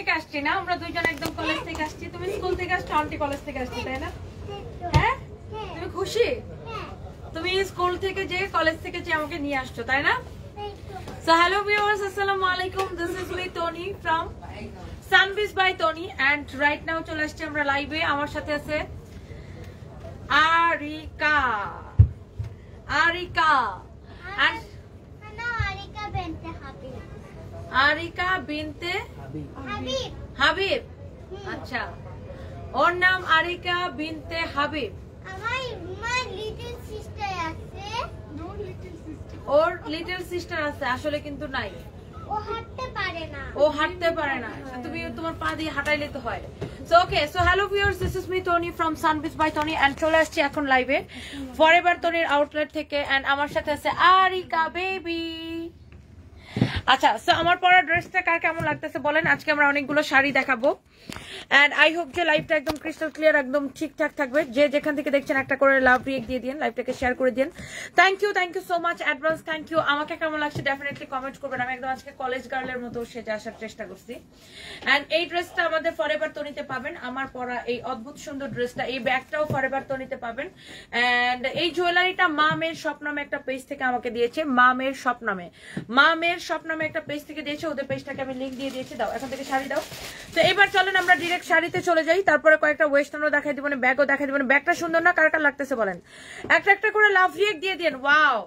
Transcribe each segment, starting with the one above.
থেকে আসছি না আমরা দুইজন একদম কলেজ থেকে আসছি। তুমি স্কুল থেকে আসছো আন্টি কলেজ থেকে আসছি তাই না? হ্যাঁ? তুমি খুশি? তুমি স্কুল থেকে যে কলেজ থেকে যে আমাকে নিয়ে আসছো তাই না? So hello viewers, assalamu alaikum. This is me Tony from Sunbees by Tony and right now চলে আসছি আমরা লাইভে আমার সাথে আছে Arika. Areca. And areca Binte? Habib. আচ্ছা। ওর নাম আরিকা বিনতে হাবিব। ওর লিটল সিস্টার আছে আসলে কিন্তু নাই। ও হাঁটতে পারে না। তুমি তোমার পা দিয়ে হাঁটাইলে তো হয়। So okay so hello viewers this is me Tony from by Tony and চলে আসছি এখন লাইভে ফরএভার টনির আউটলেট থেকে এন্ড আমার সাথে আছে আরিকা বেবি আচ্ছা সো আমার পরা ড্রেসটা কার কেমন লাগতেছে বলেন? আজকে আমরা অনেকগুলো শাড়ি দেখাবো। এন্ড আই হোপ যে লাইভটা একদম ক্রিস্টাল ক্লিয়ার একদম ঠিকঠাক থাকবে। যে যেখান থেকে দেখছেন একটা করে লাভ রিয়েক্ট দিয়ে দিন লাইভটাকে শেয়ার করে দিন thank you thank you so much advance thank you আমাকে কেমন লাগছে ডেফিনেটলি কমেন্ট করবেন। আমি একদম আজকে কলেজ গার্লের মতো সেজে আসার চেষ্টা করছি। এন্ড এই ড্রেসটা আমাদের ফরএভার তনিতে পাবেন। আমার পরা এই অদ্ভুত সুন্দর ড্রেসটা এই ব্যাগটাও ফরএভার তনিতে পাবেন। এন্ড এই জুয়েলারিটা মা মেয়ের নামে একটা পেজ থেকে আমাকে দিয়েছে। মা মেয়ের নামে। মা মেয়ের শপ নামে একটা পেজ থেকে দিয়েছে, ওদের পেজটাকে আমি লিংক দিয়ে দিয়েছি, দাও, এখন থেকে শাড়ি দাও। তো এবার চলেন আমরা ডিরেক্ট শাড়িতে চলে যাই, তারপরে কয়েকটা ওয়েস্টার্নও দেখাই দিব ব্যাগও দেখাই দিব ব্যাগটা সুন্দর না, কার কার লাগতেছে বলেন? একটা একটা করে লাভ রিয়েক্ট দিয়ে দিন ওয়াও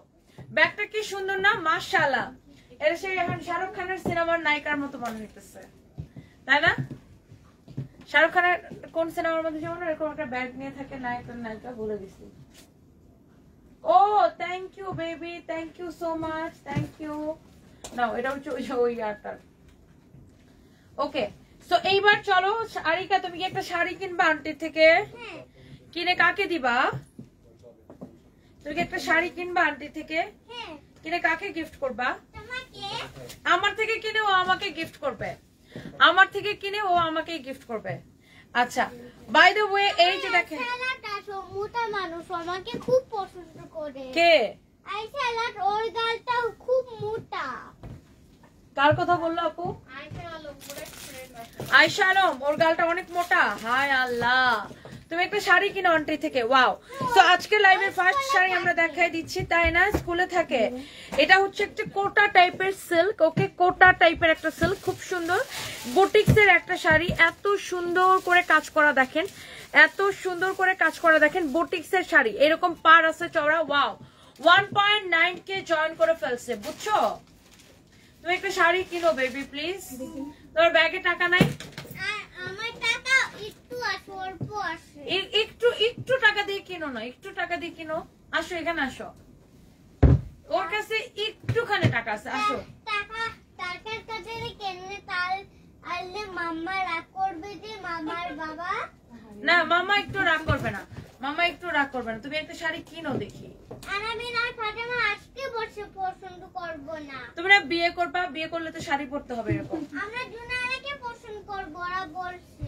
ব্যাগটা কি সুন্দর না, মাশাআল্লাহ! এর সেই এখন শাহরুখ খানের সিনেমার নায়িকার মতো মনে হইতেছে। তাই না? শাহরুখ খানের কোন সিনেমার মধ্যে যেমন এরকম একটা ব্যাগ নিয়ে থাকে নায়ক নায়িকা বলে দিছি। ও thank you baby thank you so much thank you now এটা হচ্ছে ওই ওই আরটার ওকে সো এইবার চলো আরিকা তুমি কি একটা শাড়ি কিনবা আন্টির থেকে? কিনে কাকে দিবা? তুমি কি একটা শাড়ি কিনবা আন্টির থেকে? কিনে কাকে গিফট করবা? আমার থেকে কিনে ও আমাকে গিফট করবে। আমার থেকে কিনে ও আমাকে গিফট করবে। আচ্ছা বাই দ্য ওয়ে এই যে দেখেন মোটা মানুষ আমাকে খুব পছন্দ করে। কে? আই স্যালাড ওর গালটা খুব মোটা। কার কথা বলল আপু? আয়শা আলম, ওর গালটা অনেক মোটা। হায় আল্লাহ। তুমি একটা শাড়ি কিনো আন্টি থেকে ওয়াও তো আজকে লাইভের ফার্স্ট শাড়ি আমরা দেখাই দিচ্ছি, তাই না? স্কুলে থাকে। এটা হচ্ছে একটা কোটা টাইপের সিল্ক ওকে কোটা টাইপের একটা সিল্ক খুব সুন্দর। বুটিক্স এর একটা শাড়ি, এত সুন্দর করে কাজ করা দেখেন। এত সুন্দর করে কাজ করা দেখেন বুটিক্স এর শাড়ি। এরকম পার আছে চওড়া wow one point nine K join করে ফেলছে, বুঝছ? তুমি একটা শাড়ি কিনো বেবি প্লিজ তোর ব্যাগে টাকা নাই? একটু একটু টাকা দিয়ে কিনো না, একটু টাকা দিয়ে কিনো। আসো, এখানে আসো। ওর কাছে একটুখানি টাকা আছে, আসো। টাকা টাকার কাছে করবে মামার বাবা না, মামা একটু রাগ করবে না। মামা একটু রাগ করবে না তুমি একটা শাড়ি কিনো দেখি। আর আমি না ফাতেমা আজকে বসে পছন্দ করব না। তুমি বিয়ে করবা বিয়ে করলে তো শাড়ি পরতে হবে এরকম। আমরা জুনারাকে পছন্দ করব ওরা বলছে।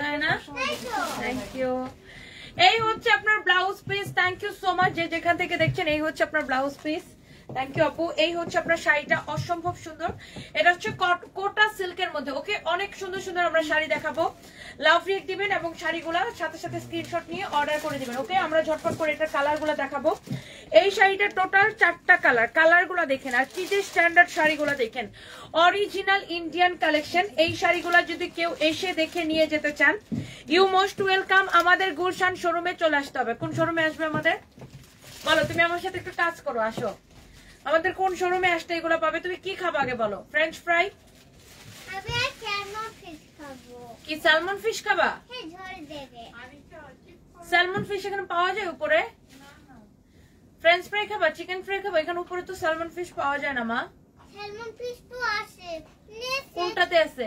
তাই না? থ্যাংক ইউ এই হচ্ছে আপনার blouse piece thank you so much যে যেখান থেকে দেখছেন এই হচ্ছে আপনার ব্লাউজ পিস থ্যাংক ইউ আপু এই হচ্ছে আপনার শাড়িটা। অসম্ভব সুন্দর। এটা হচ্ছে কট- সিল্কের মধ্যে। ওকে, অনেক সুন্দর সুন্দর আমরা শাড়ি দেখাবো। লাভ রিয়েক্ট দিবেন এবং শাড়িগুলো সাথে সাথে স্ক্রিনশট নিয়ে অর্ডার করে দিবেন। ওকে, আমরা ঝটপট করে এটার কালারগুলো দেখাবো। এই শাড়িটা টোটাল চারটা কালার কালারগুলো দেখেন। আর কি যে স্ট্যান্ডার্ড শাড়িগুলো দেখেন। অরিজিনাল ইন্ডিয়ান কালেকশন এই শাড়িগুলো যদি কেউ এসে দেখে নিয়ে যেতে চান ইউ মোস্ট ওয়েলকাম আমাদের গুলশান শোরুমে চলে আসতে হবে। কোন শোরুমে আসবে আমাদের? বলো, তুমি আমার সাথে একটু কাজ করো, আসো। আমাদের কোন শোরুমে আসতে এগুলো পাবে? তুমি কি খাবা আগে বলো? ফ্রেঞ্চ ফ্রাই কি স্যালমন ফিশ খাবা? স্যালমন ফিশ এখানে পাওয়া যায় উপরে? ফ্রেঞ্চ ফ্রাই খাবা? চিকেন ফ্রাই খাবা? এখানে উপরে তো স্যালমন ফিশ পাওয়া যায় না মা। স্যালমন ফিশ তো আছে। কোনটাতে আছে?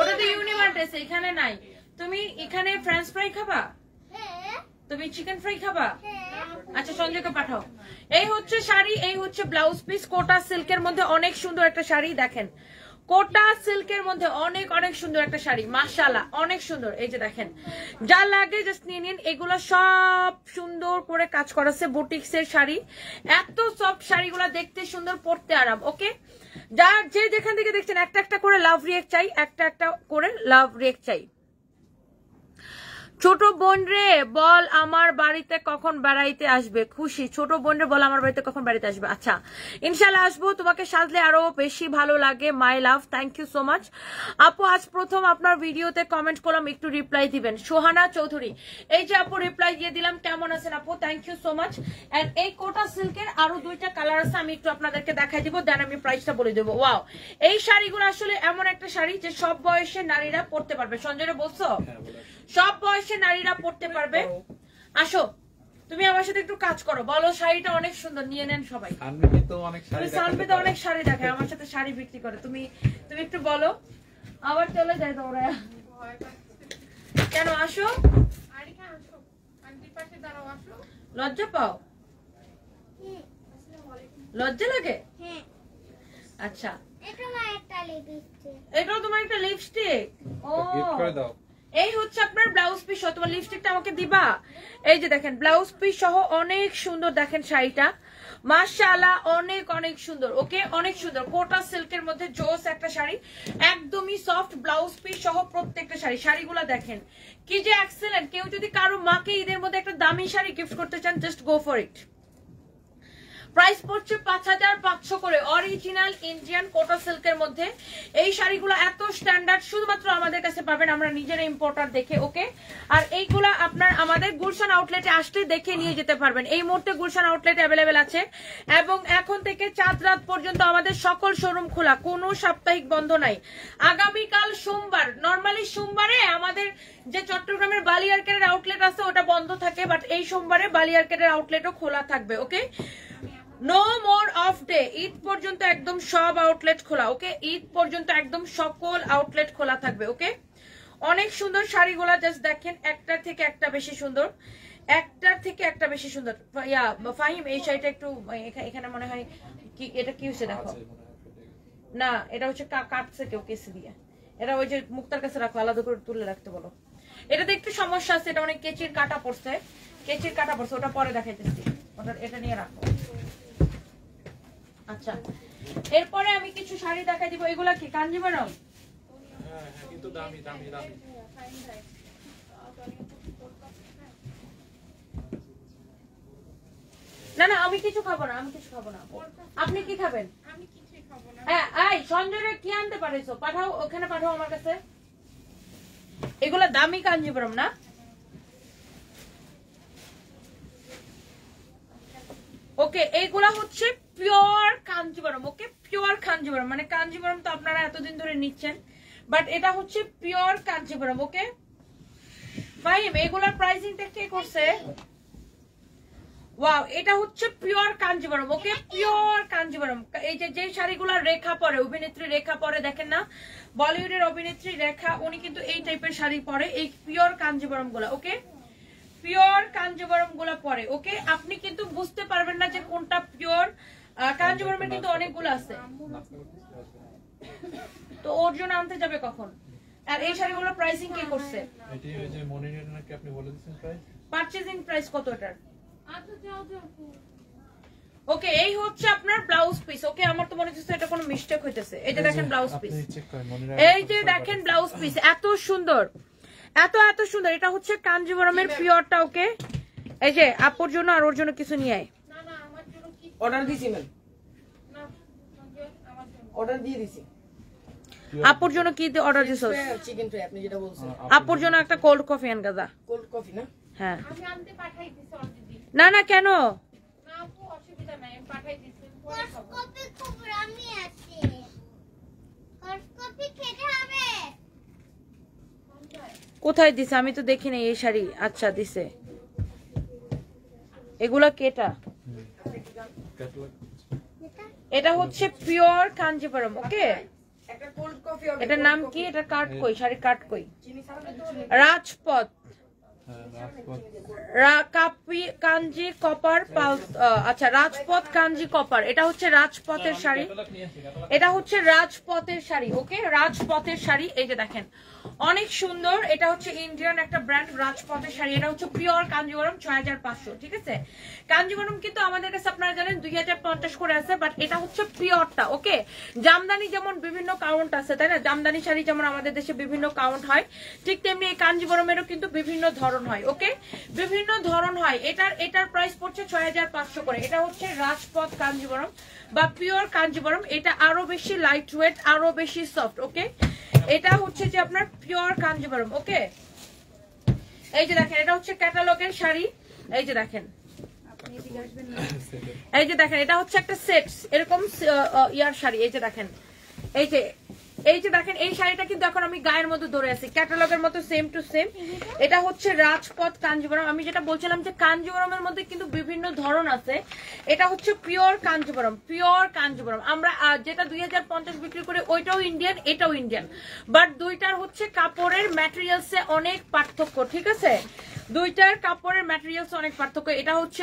ওটা তো ইউনিমার্ট আছে এখানে নাই। তুমি এখানে ফ্রেঞ্চ ফ্রাই খাবা? হ্যাঁ। তুমি চিকেন ফ্রাই খাবা? হ্যাঁ। আচ্ছা সঞ্জয়কে পাঠাও। এই হচ্ছে শাড়ি এই হচ্ছে ব্লাউজ পিস কোটা সিল্কের মধ্যে অনেক সুন্দর একটা শাড়ি দেখেন। কোটা সিল্কের মধ্যে অনেক অনেক সুন্দর একটা শাড়ি মাশাআল্লাহ অনেক সুন্দর। এই যে দেখেন যা লাগে জাস্ট নিয়ে নিন। এগুলো সব সুন্দর করে কাজ করাছে বুটিক্স এর শাড়ি। এত সব শাড়িগুলো দেখতে সুন্দর পরতে আরাম ওকে যার যে যেখান থেকে দেখছেন একটা একটা করে লাভ রিয়েক্ট চাই একটা একটা করে লাভ রিয়েক্ট চাই। ছোট বোন রে, বল আমার বাড়িতে কখন বেড়াইতে আসবে? খুশি। ছোট বোন রে, বল আমার বাড়িতে কখন বেড়াইতে আসবে? আচ্ছা ইনশাল্লাহ আসব। তোমাকে সাজলে আরও বেশি ভালো লাগে। My love thank you so much আপু, আজ প্রথম আপনার ভিডিওতে কমেন্ট করলাম, একটু রিপ্লাই দিবেন। সোহানা চৌধুরী, এই যে আপু রিপ্লাই দিয়ে দিলাম, কেমন আছেন আপু? Thank you so much and এই কোটা সিল্কের আরও দুইটা কালার আছে, আমি একটু আপনাদেরকে দেখাই দিব দেন আমি প্রাইসটা বলে দেবো। ওয়াও এই শাড়িগুলো আসলে এমন একটা শাড়ি যে সব বয়সের নারীরা পরতে পারবে। সঞ্জয় বলছো? সব বয়সে নারীরা পড়তে পারবে। আসো তুমি আমার সাথে একটু কাজ করো। বলো শাড়িটা অনেক সুন্দর নিয়ে নেন সবাই। সানবিতে তো অনেক শাড়ি দেখে আমার সাথে শাড়ি বিক্রি করে। তুমি তুমি একটু বলো। আবার চলে যায় তোমরা। কেন আসো। লজ্জা পাও? লজ্জা লাগে? হ্যাঁ আচ্ছা। এটা আমার একটা লিপস্টিক এটাও তোমার একটা লিপস্টিক ও। করে দাও। এই হচ্ছে আপনার ব্লাউজ পিস সহ তোমার লিপস্টিকটা আমাকে দিবা? এই যে দেখেন, ব্লাউজ পিস সহ অনেক সুন্দর দেখেন শাড়িটা। মাশাআল্লাহ, অনেক অনেক সুন্দর, ওকে? অনেক সুন্দর। কোটা সিল্কের মধ্যে জোস একটা শাড়ি, একদমই সফট ব্লাউজ পিস সহ প্রত্যেকটা শাড়ি। শাড়িগুলো দেখেন, কি যে এক্সেলেন্ট কেউ যদি কারও মাকে ঈদের মধ্যে একটা দামি শাড়ি গিফট করতে চান just go for it price পড়ছে পাঁচ হাজার পাঁচশো করে অরিজিনাল ইন্ডিয়ান কোটা সিল্কের মধ্যে। এই শাড়িগুলো এত স্ট্যান্ডার্ড শুধুমাত্র আমাদের কাছে পাবেন, আমরা নিজেরা ইম্পোর্টার দেখে, ওকে? আর এইগুলা আপনার আমাদের গুলশান আউটলেটে আসলে দেখে নিয়ে যেতে পারবেন। এই মুহূর্তে গুলশান আউটলেট অ্যাভেলেবেল আছে। এবং এখন থেকে চাঁদ রাত পর্যন্ত আমাদের সকল শোরুম খোলা, কোনো সাপ্তাহিক বন্ধ নাই। আগামীকাল সোমবার নর্মালি সোমবারে আমাদের যে চট্টগ্রামের বালিয়ারকেটের আউটলেট আছে, ওটা বন্ধ থাকে বাট এই সোমবারে বালিয়ারকেটের আউটলেটও খোলা থাকবে, okay? No more off day Eid পর্যন্ত একদম সব আউটলেট খোলা ওকে ঈদ পর্যন্ত একদম সকল আউটলেট খোলা থাকবে ওকে অনেক সুন্দর শাড়িগুলা জাস্ট দেখেন একটার থেকে একটা বেশি সুন্দর। একটার থেকে একটা বেশি সুন্দর। ফাহিম, এই শাড়িটা একটু এখানে মনে হয় কি, এটা কি হচ্ছে দেখো। না, এটা হচ্ছে কাটছে কেউ কেসি দিয়ে। এটা ওই যে মুক্তার কাছে রাখো, আলাদা করে তুলে রাখতে বলো। এটাতে একটু সমস্যা আছে, এটা অনেক কেচির কাটা পড়ছে। কেচির কাটা পড়ছে, ওটা পরে দেখাইতেছি। ওটা, এটা নিয়ে রাখো। আচ্ছা। এরপরে আমি কিছু শাড়ি দেখাই দিব। এগুলা কি কাঞ্জিবরম হ্যাঁ হ্যাঁ কিন্তু দামি দামি দামি। না না আমি কিছু খাব না আমি কিছু খাব না। আপনি কি খাবেন? হ্যাঁ এই সঞ্জয় কি আনতে পারিস পাঠাও ওখানে পাঠাও আমার কাছে। এগুলা দামি কাঞ্জিবরম না? ওকে এইগুলা হচ্ছে pure Kanjivaram okay pure Kanjivaram মানে কাঞ্জিবরম তো আপনারা এতদিন ধরে নিচ্ছেন। বাট এটা হচ্ছে পিওর কাঞ্জিবরম ওকে ফাইম এগুলার প্রাইসিংটা কে করছে? ওয়াও এটা হচ্ছে pure Kanjivaram okay pure Kanjivaram এই যে যে শাড়িগুলো রেখা পরে, অভিনেত্রী রেখা পরে, দেখেন না? বলিউডের অভিনেত্রী রেখা, উনি কিন্তু এই টাইপের শাড়ি পরে, এই পিওর কাঞ্জিবরমগুলা ওকে পিওর কাঞ্জিবরমগুলা পরে ওকে আপনি কিন্তু বুঝতে পারবেন না যে কোনটা পিওর কাঞ্জিবরমের কিন্তু অনেকগুলো আছে। তো ওর জন্য আনতে যাবে কখন? আর এই শাড়িগুলোর প্রাইসিং কে করছে? এটি ওই যে মনিরের নাকি আপনি বলে দিয়েছেন প্রাইস পারচেজিং প্রাইস কত এটার? ওকে এই হচ্ছে আপনার ব্লাউজ পিস ওকে আমার তো মনে হচ্ছে এটা কোনো মিস্টেক হইতেছে। এই যে দেখেন ব্লাউজ পিস আপনি চেক করেন মনিরা এই যে দেখেন ব্লাউজ পিস এত সুন্দর। এত এত সুন্দর। এটা হচ্ছে কাঞ্জিবরমের পিওরটা ওকে? এই যে আপুর জন্য আর ওর জন্য কিছু নিয়ে আয়। অর্ডার দিছি ম্যাম অর্ডার দিয়ে দিছি। আপুর জন্য কি অর্ডার দিছো? চিকেন ফ্রাই আপনি যেটা বলছেন। আপুর জন্য একটা কোল্ড কফি আন গাদা কোল্ড কফি না? হ্যাঁ। না না কেন? খুব। রামি আছে। কপি খেতে হবে। কোথায় দিছে? আমি তো দেখিনি এই শাড়ি। আচ্ছা দিছে। এগুলা কেটা? এটা হচ্ছে পিওর কাঞ্জিপুরম ওকে? একটা কোল্ড কফি হবে এটার নাম কি? এটা কাট কই? শাড়ি কাট কই। রাজপথ। হ্যাঁ রা- কাপি কাঞ্জি কপার পাল আচ্ছা রাজপথ কাঞ্জি কপার। এটা হচ্ছে রাজপথের শাড়ি। এটা হচ্ছে রাজপথের শাড়ি ওকে? রাজপথের শাড়ি এই যে দেখেন। অনেক সুন্দর। এটা হচ্ছে ইন্ডিয়ান একটা ব্র্যান্ড রাজপথের শাড়ি। এটা হচ্ছে পিওর কাঞ্জিগরম ছয় হাজার পাঁচশো, ঠিক আছে? কাঞ্জিগরম কিন্তু আমাদের কাছে আপনারা জানেন দুই হাজার পঞ্চাশ করে আছে বাট এটা হচ্ছে পিওরটা ওকে? জামদানি যেমন বিভিন্ন কাউন্ট আছে, তাই না? জামদানি শাড়ি যেমন আমাদের দেশে বিভিন্ন কাউন্ট হয়, ঠিক তেমনি এই কাঞ্জিগরমেরও কিন্তু বিভিন্ন ধরন হয়, ওকে? বিভিন্ন ধরন হয়। এটার এটার প্রাইস পড়ছে ছয় হাজার পাঁচশো করে। এটা হচ্ছে রাজপথ কাঞ্জিবরম বা পিওর কাঞ্জিবরম। এটা আরও বেশি লাইট ওয়েট আরও বেশি সফট ওকে? এটা হচ্ছে যে আপনার পিওর কাঞ্জিবরম ওকে এই যে দেখেন এটা হচ্ছে ক্যাটালগের শাড়ি। এই যে দেখেন। এই যে দেখেন এটা হচ্ছে একটা সেট এরকম ইয়ার শাড়ি। এই যে দেখেন। এই যে এই যে দেখেন, এই শাড়িটা কিন্তু এখন আমি গায়ের মধ্যে ধরে আছি। ক্যাটালগের মতো সেম টু সেম এটা হচ্ছে রাজপথ কাঞ্জিবরম। আমি যেটা বলছিলাম যে কাঞ্জিবরমের মধ্যে কিন্তু বিভিন্ন ধরন আছে। এটা হচ্ছে পিওর কাঞ্জিবরম পিওর কাঞ্জিবরম। আমরা যেটা দুই হাজার পঞ্চাশ বিক্রি করি, ওইটাও ইন্ডিয়ান এটাও ইন্ডিয়ান বাট দুইটার হচ্ছে কাপড়ের ম্যাটেরিয়ালসে অনেক পার্থক্য, ঠিক আছে? দুইটার কাপড়ের ম্যাটেরিয়ালস অনেক পার্থক্য। এটা হচ্ছে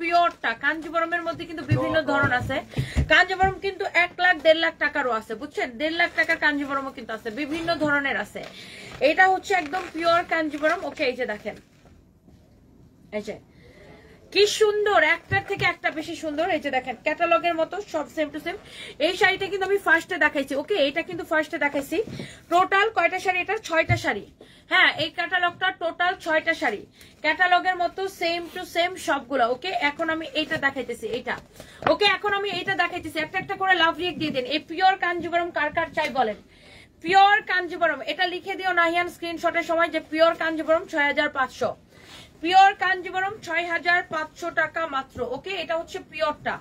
পিওরটা। কাঞ্জিবরমের মধ্যে কিন্তু বিভিন্ন ধরন আছে। কাঞ্জিবরম কিন্তু এক লাখ দেড় লাখ টাকারও আছে বুঝছেন? দেড় লাখ টাকার কাঞ্জিবরমও কিন্তু আছে বিভিন্ন ধরনের আছে। এটা হচ্ছে একদম পিওর কাঞ্জিবরম। ওকে এই যে দেখেন। এই যে। কি সুন্দর একটার থেকে একটা বেশি সুন্দর। এই যে দেখেন ক্যাটালগের মতো সব সেম টু সেম এই শাড়িটা কিন্তু আমি ফার্স্টে দেখাইছি ওকে? এটা কিন্তু ফার্স্টে দেখাইছি। টোটাল কয়টা শাড়ি এটা ছয়টা শাড়ি। হ্যাঁ এই ক্যাটালগটা টোটাল ছয়টা শাড়ি। ক্যাটালগের মতো সেম টু সেম সবগুলো ওকে এখন আমি এইটা দেখাইতেছি, এইটা। ওকে এখন আমি এইটা দেখাইতেছি। একটা একটা করে লাভ রিয়েক্ট দিয়ে দিন। এই পিওর কাঞ্জিবরম কার কার চাই বলেন? পিওর কাঞ্জিবরম, এটা লিখে দিও নাহিয়ান স্ক্রিনশটের সময় যে পিওর কাঞ্জিবরম ছয় হাজার পাঁচশো। পিওর কাঞ্জিবরম ছয় হাজার পাঁচশো টাকা মাত্র ওকে এটা হচ্ছে পিওরটা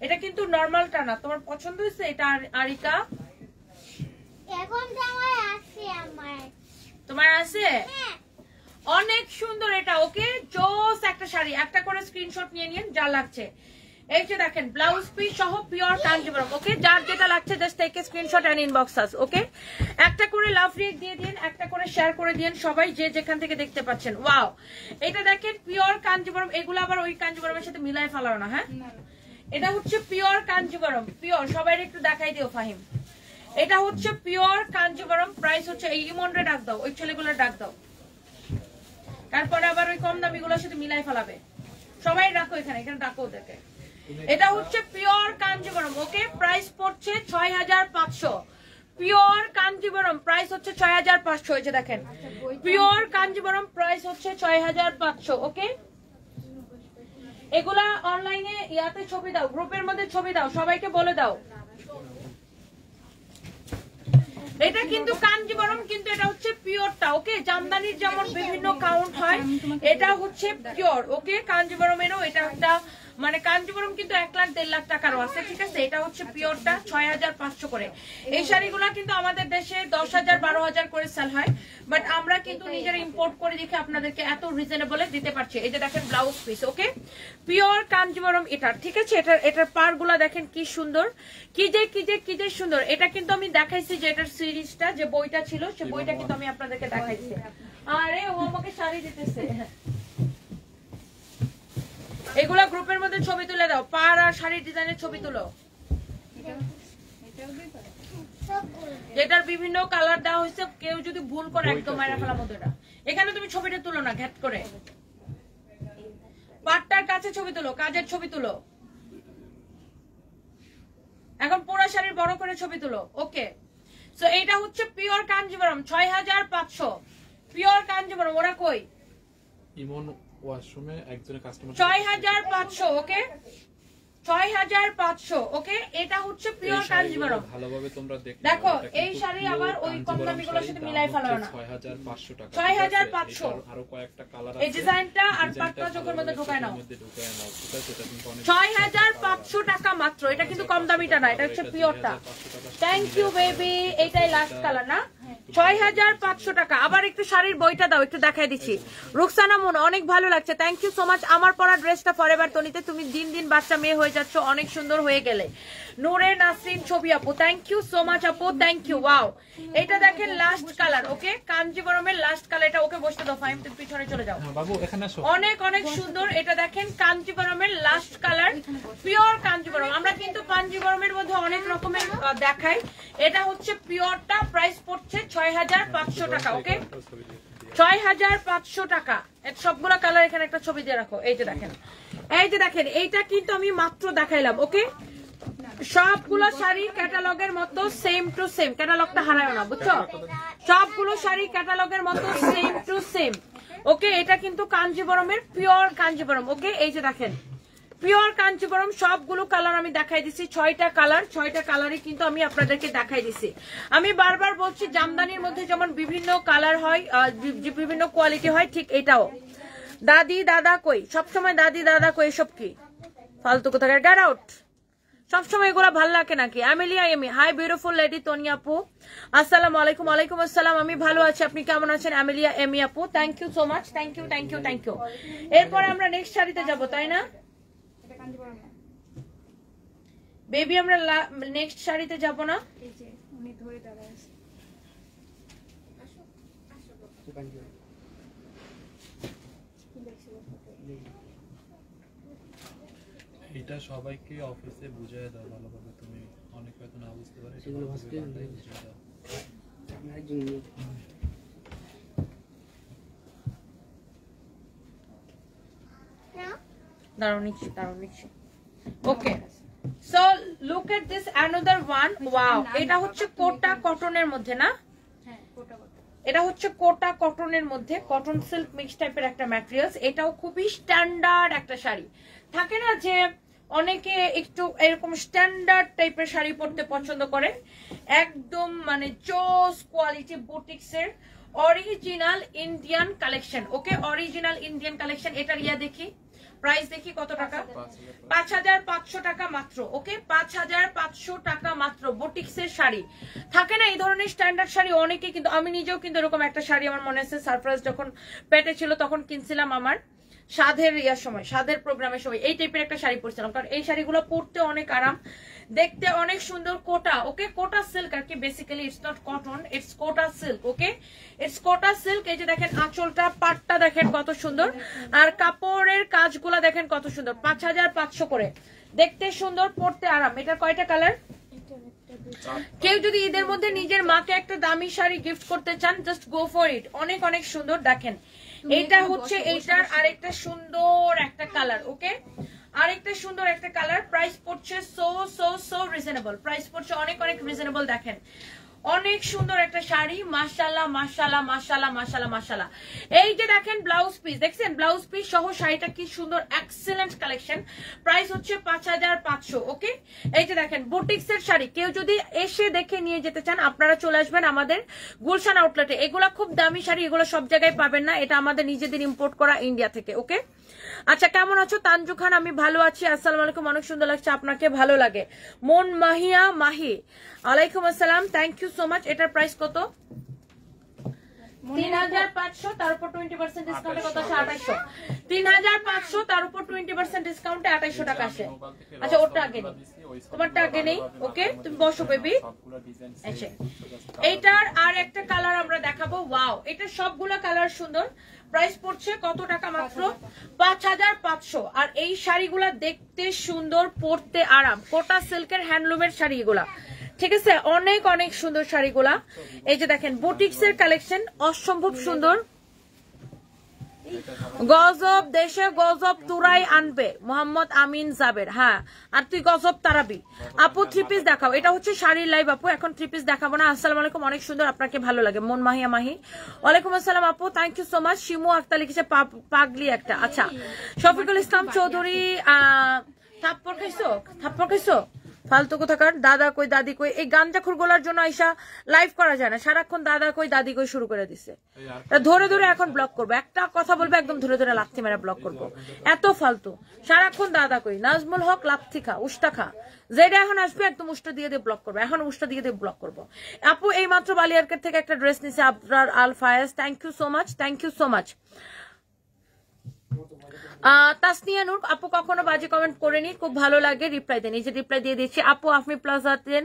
এটা কিন্তু নর্মালটা না। তোমার পছন্দ হয়েছে? এটা আর- আরিকা? এখন জামাই আছে আমার। তোমার আছে? হ্যাঁ। অনেক সুন্দর এটা ওকে? জোস একটা শাড়ি একটা করে স্ক্রিনশট নিয়ে নিন যা লাগছে। এই যে দেখেন ব্লাউজ পিস সহ পিওর কাঞ্জিবরম ওকে? যার যেটা লাগছে just take screenshot and inbox us okay? একটা করে লাভ রিয়েক্ট দিয়ে দিন একটা করে শেয়ার করে দিন সবাই যে যেখান থেকে দেখতে পাচ্ছেন। ওয়াও এটা দেখেন পিওর কাঞ্জিবরম এগুলো আবার ওই কাঞ্জিবরমের সাথে মিলাই ফেলাও না। হ্যাঁ এটা হচ্ছে পিওর কাঞ্জিবরম পিওর সবাই একটু দেখাই দিও ফাহিম। এটা হচ্ছে পিওর কাঞ্জিবরম প্রাইস হচ্ছে এই ইমন্ডে ডাক দাও, ওই ছেলেগুলো ডাক দাও। তারপরে আবার ওই কম দামি গুলোর সাথে মিলাই ফেলাবে। সবাই রাখো এখানে এখানে ডাকো ওদেরকে। এটা হচ্ছে পিওর কাঞ্জিবরম ওকে? প্রাইস পড়ছে ছয় হাজার পাঁচশো। পিওর কাঞ্জিবরম প্রাইস হচ্ছে ছয় হাজার পাঁচশো যে দেখেন। পিওর কাঞ্জিবরম প্রাইস হচ্ছে ছয় হাজার পাঁচশো, ওকে? এগুলা অনলাইনে ইয়াতে ছবি দাও গ্রুপের মধ্যে ছবি দাও, সবাইকে বলে দাও। এটা কিন্তু কাঞ্জিবরম কিন্তু এটা হচ্ছে পিওরটা ওকে? জামদানির যেমন বিভিন্ন কাউন্ট হয় এটা হচ্ছে পিওর ওকে? কাঞ্জিবরমেরও এটা একটা মানে কাঞ্জিবরম কিন্তু এক লাখ দেড় লাখ টাকারও আছে ঠিক আছে? এটা হচ্ছে পিওরটা ছয় হাজার পাঁচশো করে। এই শাড়িগুলো কিন্তু আমাদের দেশে দশ হাজার বারো হাজার করে সেল হয় বাট আমরা কিন্তু নিজেরা ইম্পোর্ট করে দেখে আপনাদেরকে এত রিজনেবলে দিতে পারছি। এই যে দেখেন blouse piece okay pure Kanjivaram এটার ঠিক আছে? এটার এটার পারগুলা দেখেন কি সুন্দর। কি যে কি যে কি যে সুন্দর। এটা কিন্তু আমি দেখাইছি যে এটার সিরিজটা যে বইটা ছিল সে বইটা কিন্তু আমি আপনাদেরকে দেখাইছি। আরে ও আমাকে শাড়ি দিতেছে। এগুলা গ্রুপের মধ্যে ছবি তুলে দাও। পার আর শাড়ির ডিজাইনের ছবি তুলো। এটার বিভিন্ন কালার দেওয়া হয়েছে কেউ যদি ভুল করে একদম মারা ফেলা মতো এটা। এখানে তুমি ছবিটা তুলো না ঘ্যাট করে। পাটটার কাছে ছবি তুলো কাজের ছবি তুলো। এখন পোড়া শাড়ির বড় করে ছবি তুলো ওকে। সো এইটা হচ্ছে পিওর কাঞ্জিবরম ছয় হাজার পাঁচশো। পিওর কাঞ্জিবরম ওরা কই? ইমন ওয়াশরুমে একজনের কাস্টমার ছয় হাজার পাঁচশো ওকে? ছয় হাজার পাঁচশো ওকে? এটা হচ্ছে পিওর কাঞ্জিবরম। ভালোভাবে তোমরা দেখো দেখো, এই শাড়ি আবার ওই কম দামিগুলোর সাথে মিলাই ফেলাও না। 6500 টাকা 6500 আরও কয়েকটা কালার এই ডিজাইনটা আর চোখের মধ্যে ঢোকায় নাও। মধ্যে ঢুকায় নাও কিন্তু অনেক ছয় হাজার পাঁচশো টাকা মাত্র এটা কিন্তু কম দামিটা না এটা হচ্ছে পিওরটা থ্যাংক ইউ বেবি এটাই লাস্ট কালার না? ছয় হাজার পাঁচশো টাকা। আবার একটু শাড়ির বইটা দাও, একটু দেখাই দিচ্ছি। অনেক ভালো লাগছে। থ্যাংক ইউ আমার পরা ড্রেসটা ফরেভার তনিতে। তুমি দিন দিন বাচ্চা মেয়ে হয়ে যাচ্ছ, অনেক সুন্দর হয়ে গেলে। নূরে নাসরিন ছবি আপু থ্যাংক ইউ সো মাচ আপু থ্যাংক ইউ ওয়াও এটা দেখেন লাস্ট কালার ওকে কাঞ্জিবরমের লাস্ট কালার এটা ওকে বসতে দাও ফাইম তুমি পিছনে চলে যাও। হ্যাঁ, বাবু এখানে আসো। অনেক অনেক সুন্দর এটা দেখেন কাঞ্জিবরমের লাস্ট কালার পিওর কাঞ্জিবরম। আমরা কিন্তু কাঞ্জিবরমের মধ্যে অনেক রকমের দেখাই। এটা হচ্ছে পিওরটা প্রাইস পড়ছে ছয় হাজার পাঁচশো টাকা ওকে। ছয় হাজার পাঁচশো টাকা। সবগুলো কালার এখানে একটা ছবি দিয়ে রাখো এই যে দেখেন। এই যে দেখেন এইটা কিন্তু আমি মাত্র দেখাইলাম ওকে সবগুলো শাড়ি ক্যাটালগের মতো সেম টু সেম ক্যাটালগটা হারায় না, বুঝছ? সবগুলো শাড়ি ক্যাটালগের মতো সেম টু সেম ওকে, এটা কিন্তু কাঞ্জিবরমের পিওর কাঞ্জিবরম। ওকে, এই যে দেখেন। পিওর কাঞ্চিপুরম সবগুলো কালার আমি দেখাই দিছি। ছয়টা কালার ছয়টা কালারই কিন্তু আমি আপনাদেরকে দেখাই দিছি। আমি বারবার বলছি, জামদানির মধ্যে যেমন বিভিন্ন কালার হয় বিভিন্ন কোয়ালিটি হয়, ঠিক এটাও। দাদি দাদা কই? সবসময় দাদি দাদা কই? এসব কি? ফালতু কোথাকার গেট আউট সবসময় এগুলো ভালো লাগে নাকি? Amelia Amy hi beautiful lady Toni আপু। আসসালাম আলাইকুম আলাইকুম আসসালাম। আমি ভালো আছি। আপনি কেমন আছেন? আমেলিয়া এমি আপু। Thank you so much thank you thank you thank you এরপর আমরা নেক্সট শাড়িতে যাব তাই না? বেবি আমরা নেক্সট শাড়িতে যাব না? এটা সবাইকে অফিসে বুঝিয়ে দাও ভালোভাবে। তুমি অনেক হয়তো না বুঝতে পারে সেগুলো বুঝিয়ে দাও। দাঁড়াও নিচ্ছি দাঁড়াও নিচ্ছি okay so look at this another one wow এটা হচ্ছে কোটা কটনের মধ্যে না? এটা হচ্ছে কোটা কটনের মধ্যে কটন সিল্ক মিক্স টাইপের একটা ম্যাটেরিয়ালস এটাও খুবই স্ট্যান্ডার্ড একটা শাড়ি। থাকে না যে অনেকে একটু এরকম স্ট্যান্ডার্ড টাইপের শাড়ি পরতে পছন্দ করে একদম মানে চোস কোয়ালিটি বুটিক্স এর original Indian collection okay original Indian collection এটার ইয়া দেখি। প্রাইস দেখি কত টাকা? পাঁচ হাজার পাঁচশো টাকা মাত্র, ওকে? পাঁচ হাজার পাঁচশো টাকা মাত্র বুটিক্স এর শাড়ি। থাকে না এই ধরনের স্ট্যান্ডার্ড শাড়ি? অনেকে কিন্তু, আমি নিজেও কিন্তু এরকম একটা শাড়ি আমার মনে আছে সারপ্রাইজ যখন পেটে ছিল তখন কিনছিলাম আমার। সাধের ইয়ার সময়, সাধের প্রোগ্রামের সময় এই টাইপের একটা শাড়ি পরছিলাম। কারণ এই শাড়িগুলো পরতে অনেক আরাম, দেখতে অনেক সুন্দর কোটা ওকে কোটা সিল্ক আর কি basically it's not cotton it's Kota silk okay it's Kota silk এই যে দেখেন আঁচলটা, পাটটা দেখেন কত সুন্দর। আর কাপড়ের কাজগুলো দেখেন কত সুন্দর, পাঁচ হাজার পাঁচশো করে। দেখতে সুন্দর, পরতে আরাম। এটা কয়টা কালার কেউ যদি ঈদের মধ্যে নিজের মাকে একটা দামি শাড়ি গিফট করতে চান জাস্ট গো ফর ইট অনেক অনেক সুন্দর, দেখেন। এটা হচ্ছে এইটার আরেকটা সুন্দর একটা কালার ওকে আরেকটা সুন্দর একটা কালার প্রাইস পড়ছে so so so reasonable price পড়ছে অনেক অনেক রিজনেবল দেখেন। অনেক সুন্দর একটা শাড়ি মাশাল্লাহ মাশাল্লাহ মাশাল্লাহ মাশাল্লাহ মাশাল্লাহ এই যে দেখেন ব্লাউজ পিস দেখছেন? ব্লাউজ পিস সহ শাড়িটা কি সুন্দর এক্সেলেন্ট কালেকশন প্রাইস হচ্ছে পাঁচ হাজার পাঁচশো ওকে এই যে দেখেন বুটিক্স এর শাড়ি। কেউ যদি এসে দেখে নিয়ে যেতে চান, আপনারা চলে আসবেন আমাদের গুলশান আউটলেটে এগুলা খুব দামি শাড়ি, এগুলো সব জায়গায় পাবেন না। এটা আমাদের নিজেদের ইম্পোর্ট করা ইন্ডিয়া থেকে ওকে আচ্ছা কেমন আছো? তানজু খান, আমি ভালো আছি। আসসালামু আলাইকুম। অনেক সুন্দর লাগছে। আপনাকে ভালো লাগে। মন মাহিয়া মাহি। আলাইকুম আসসালাম থ্যাংক ইউ সো মাচ এটার প্রাইস কত? তিন হাজার পাঁচশো তার উপর টোয়েন্টি পার্সেন্ট ডিসকাউন্টে কত আসে? আঠাইশো তিন হাজার পাঁচশো তার উপর টোয়েন্টি পার্সেন্ট ডিসকাউন্টে আঠাইশো টাকা আসে। আচ্ছা ওটা আগে নেই। তোমারটা আগে নেই? ওকে তুমি বসো বেবি আচ্ছা এইটার আর একটা কালার আমরা দেখাবো। ওয়াও এটা সবগুলো কালার সুন্দর। প্রাইস পড়ছে কত টাকা মাত্র? পাঁচ হাজার পাঁচশো। আর এই শাড়িগুলা দেখতে সুন্দর পরতে আরাম। কোটা সিল্কের হ্যান্ডলুমের শাড়ি এগুলা। ঠিক আছে অনেক অনেক সুন্দর শাড়িগুলা। এই যে দেখেন বুটিক্স এর কালেকশন অসম্ভব সুন্দর। গজব দেশে গজব তুরাই আনবে মোহাম্মদ আমিন জাবের হ্যাঁ। আর তুই গজব তারাবি। আপু থ্রি পিস দেখাও। এটা হচ্ছে শাড়ির লাইভ আপু এখন থ্রি পিস দেখাবো না। আসসালাম আলাইকুম অনেক সুন্দর আপনাকে ভালো লাগে। মন মাহিয়া মাহি। ওয়ালাইকুম আসসালাম আপু thank you so much Shimu Akter লিখেছে পাগলি একটা। আচ্ছা শফিকুল ইসলাম চৌধুরী আহ, থাপ্পড় খাইছো? থাপ্পড় খাইছো? ফালতু কোথাকার, দাদা কই, দাদি কই, এই গাঞ্জাখুর গোলার জন্য আইসা লাইভ করা যায় না। সারাক্ষণ দাদা কই, দাদি কই শুরু করে দিছে। ধরে ধরে এখন ব্লক করব। একটা কথা বলব, একদম ধরে ধরে লাথি মেরে ব্লক করব। এত ফালতু। সারাক্ষণ দাদা কই, নাজমুল হক, লাথি খা, উষ্টা খা। যেটা এখন আসবে, একদম উষ্টা দিয়ে দিয়ে ব্লক করব। এখন উষ্টা দিয়ে দিয়ে ব্লক করব। আপু এই মাত্র বালিয়ারকের থেকে একটা ড্রেস নিছে Abrar Al Fayaz thank you so much thank you so much Tasnia Noor, আপু কখনো বাজে কমেন্ট করেনি, খুব ভালো লাগে রিপ্লাই দেন। এই যে রিপ্লাই দিয়ে দিচ্ছি আপু আপনি প্লাজাতেন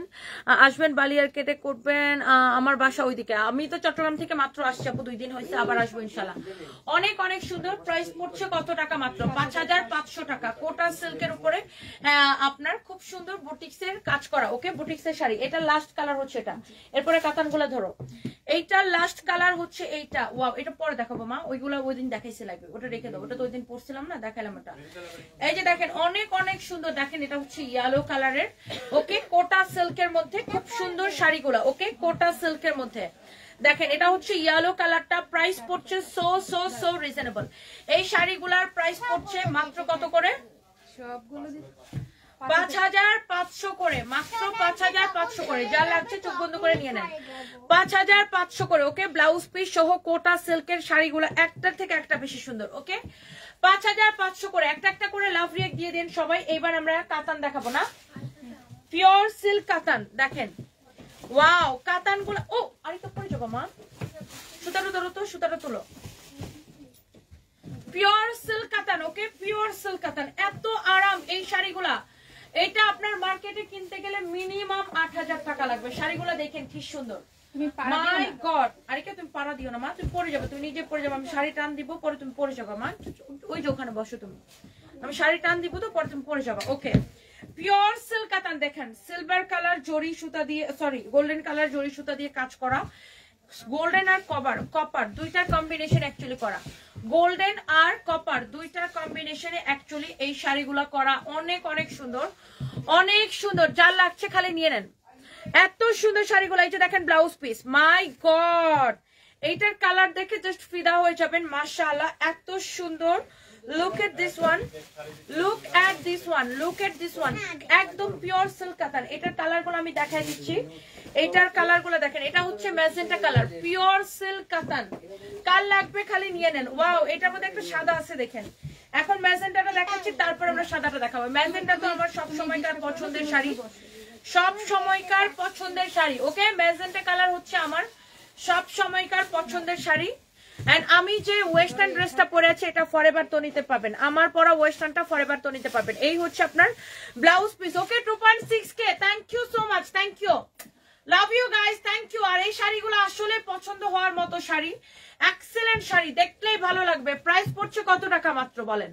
আসবেন বালিয়ার কেটে করবেন আমার বাসা ওইদিকে। আমি তো চট্টগ্রাম থেকে মাত্র আসছি, আপু, দুই দিন হয়েছে, আবার আসব ইনশাল্লাহ অনেক অনেক সুন্দর প্রাইস পড়ছে কত টাকা মাত্র? পাঁচ হাজার পাঁচশো টাকা। কোটা সিল্কের উপরে আপনার খুব সুন্দর বুটিক্স এর কাজ করা, ওকে? বুটিক্স এর শাড়ি। এটা লাস্ট কালার হচ্ছে এটা। এরপরে কাতানগুলো ধরো। এইটা লাস্ট কালার হচ্ছে এইটা। ওয়াও এটা পরে দেখাবো, মা। ওইগুলো ওই দিন দেখাইছে লাগবে ওটা রেখে দাও। ওটা তো ওই দিন পড়ছিলাম না দেখালাম ওটা। এই যে দেখেন অনেক অনেক সুন্দর। দেখেন এটা হচ্ছে ইয়েলো কালারের ওকে কোটা সিল্কের মধ্যে খুব সুন্দর শাড়িগুলো ওকে কোটা সিল্কের মধ্যে। দেখেন এটা হচ্ছে ইয়েলো কালারটা প্রাইস পড়ছে সো সো সো রিজনেবল এই শাড়িগুলার প্রাইস পড়ছে মাত্র কত করে? পাঁচ হাজার পাঁচশো করে মাত্র পাঁচ হাজার পাঁচশো করে। যা লাগছে চোখ বন্ধ করে নিয়ে নেন। পাঁচ হাজার পাঁচশো করে ওকে ব্লাউজ পিস সহ কোটা সিল্কের শাড়িগুলো একটার থেকে একটা বেশি সুন্দর ওকে? পাঁচ হাজার পাঁচশো করে, একটা একটা করে লাভ রিয়েক্ট দিয়ে দেন সবাই। আমরা কাতান দেখাবো না। পিওর সিল্ক কাতান, দেখেন। ওয়াও ও তো পিওর সিল্ক কাতান ওকে পিওর সিল্ক কাতান, এত আরাম এই শাড়িগুলা। এটা আপনার মার্কেটে কিনতে গেলে মিনিমাম আট হাজার টাকা লাগবে। শাড়িগুলা দেখেন কি সুন্দর। মাই গড আরে কে তুমি পাড়া দিও না মা। তুমি যাবে তুমি নিজে যাবে। আমি শাড়ি টান দিব পরে তুমি যাবে মা। ওই যে ওখানে বসো তুমি। আমি শাড়ি টান দিব তো পরে তুমি পরে যাবে। ওকে পিওর সিল্ক কাতান দেখেন সিলভার কালার জরি সুতা দিয়ে সরি গোল্ডেন কালার জরি সুতা দিয়ে কাজ করা। গোল্ডেন আর কপার কপার দুইটার কম্বিনেশন অ্যাকচুয়ালি করা। গোল্ডেন আর কপার দুইটার কম্বিনেশনে অ্যাকচুয়ালি এই শাড়িগুলো করা। অনেক অনেক সুন্দর। অনেক সুন্দর। যা লাগছে খালি নিয়ে নেন। এত সুন্দর শাড়িগুলো, এই যে দেখেন ব্লাউজ পিস মাই গড এইটার কালার দেখে জাস্ট ফিদা হয়ে যাবেন, মাশাআল্লাহ, এত সুন্দর। Look at this one look at this one look at this one একদম পিওর সিল্ক কাতান এটার কালারগুলো আমি দেখাই দিচ্ছি। এটার কালারগুলো দেখেন, এটা হচ্ছে ম্যাজেন্টা কালার পিওর সিল্ক কাতান কাল লাগবে খালি নিয়ে নেন। ওয়াও এটার মধ্যে একটা সাদা আছে, দেখেন। এখন ম্যাজেন্টাটা দেখাচ্ছি, তারপর আমরা সাদাটা দেখাবো। ম্যাজেন্টা তো আমার সব সময়কার পছন্দের শাড়ি। সব সময়কার পছন্দের শাড়ি। ওকে? ম্যাজেন্টা কালার হচ্ছে আমার সব সময়কার পছন্দের শাড়ি। আমি যে ওয়েস্টার্ন ড্রেসটা পরে আছি, এটা ফরএভার তো নিতে পাবেন। আমার পরা ওয়েস্টার্নটা ফরএভার তো নিতে পাবেন। এই হচ্ছে আপনার blouse piece okay two point six K thank you so much thank you love you guys thank you আর এই শাড়িগুলো আসলে পছন্দ হওয়ার মতো শাড়ি। এক্সেলেন্ট শাড়ি, দেখলেই ভালো লাগবে। প্রাইস পড়ছে কত টাকা মাত্র, বলেন?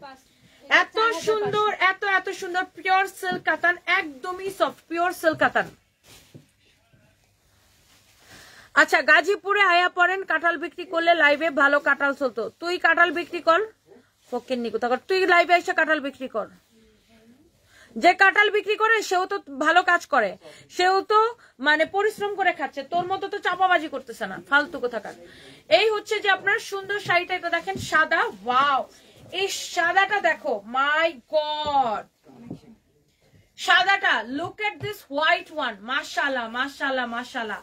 এত সুন্দর, এত এত সুন্দর পিওর সিল্ক কাতান, একদমই সফট পিওর সিল্ক কাতান। আচ্ছা গাজীপুরে আয়া পড়েন, কাঁঠাল বিক্রি করলে লাইভে ভালো কাঁঠাল চলতো। তুই কাঁঠাল বিক্রি কর ফকির নিকু তখন তুই লাইভে এসে কাঁঠাল বিক্রি কর। যে কাঁঠাল বিক্রি করে, সেও তো ভালো কাজ করে। সেও তো মানে পরিশ্রম করে খাচ্ছে। তোর মতো তো চাপাবাজি করতেছে না, ফালতু কোথাকার। এই হচ্ছে যে আপনার সুন্দর শাড়িটা, এটা দেখেন সাদা ওয়াও এই সাদাটা দেখো মাই গড সাদাটা look at this white one মাসালা মাসালা মাসালা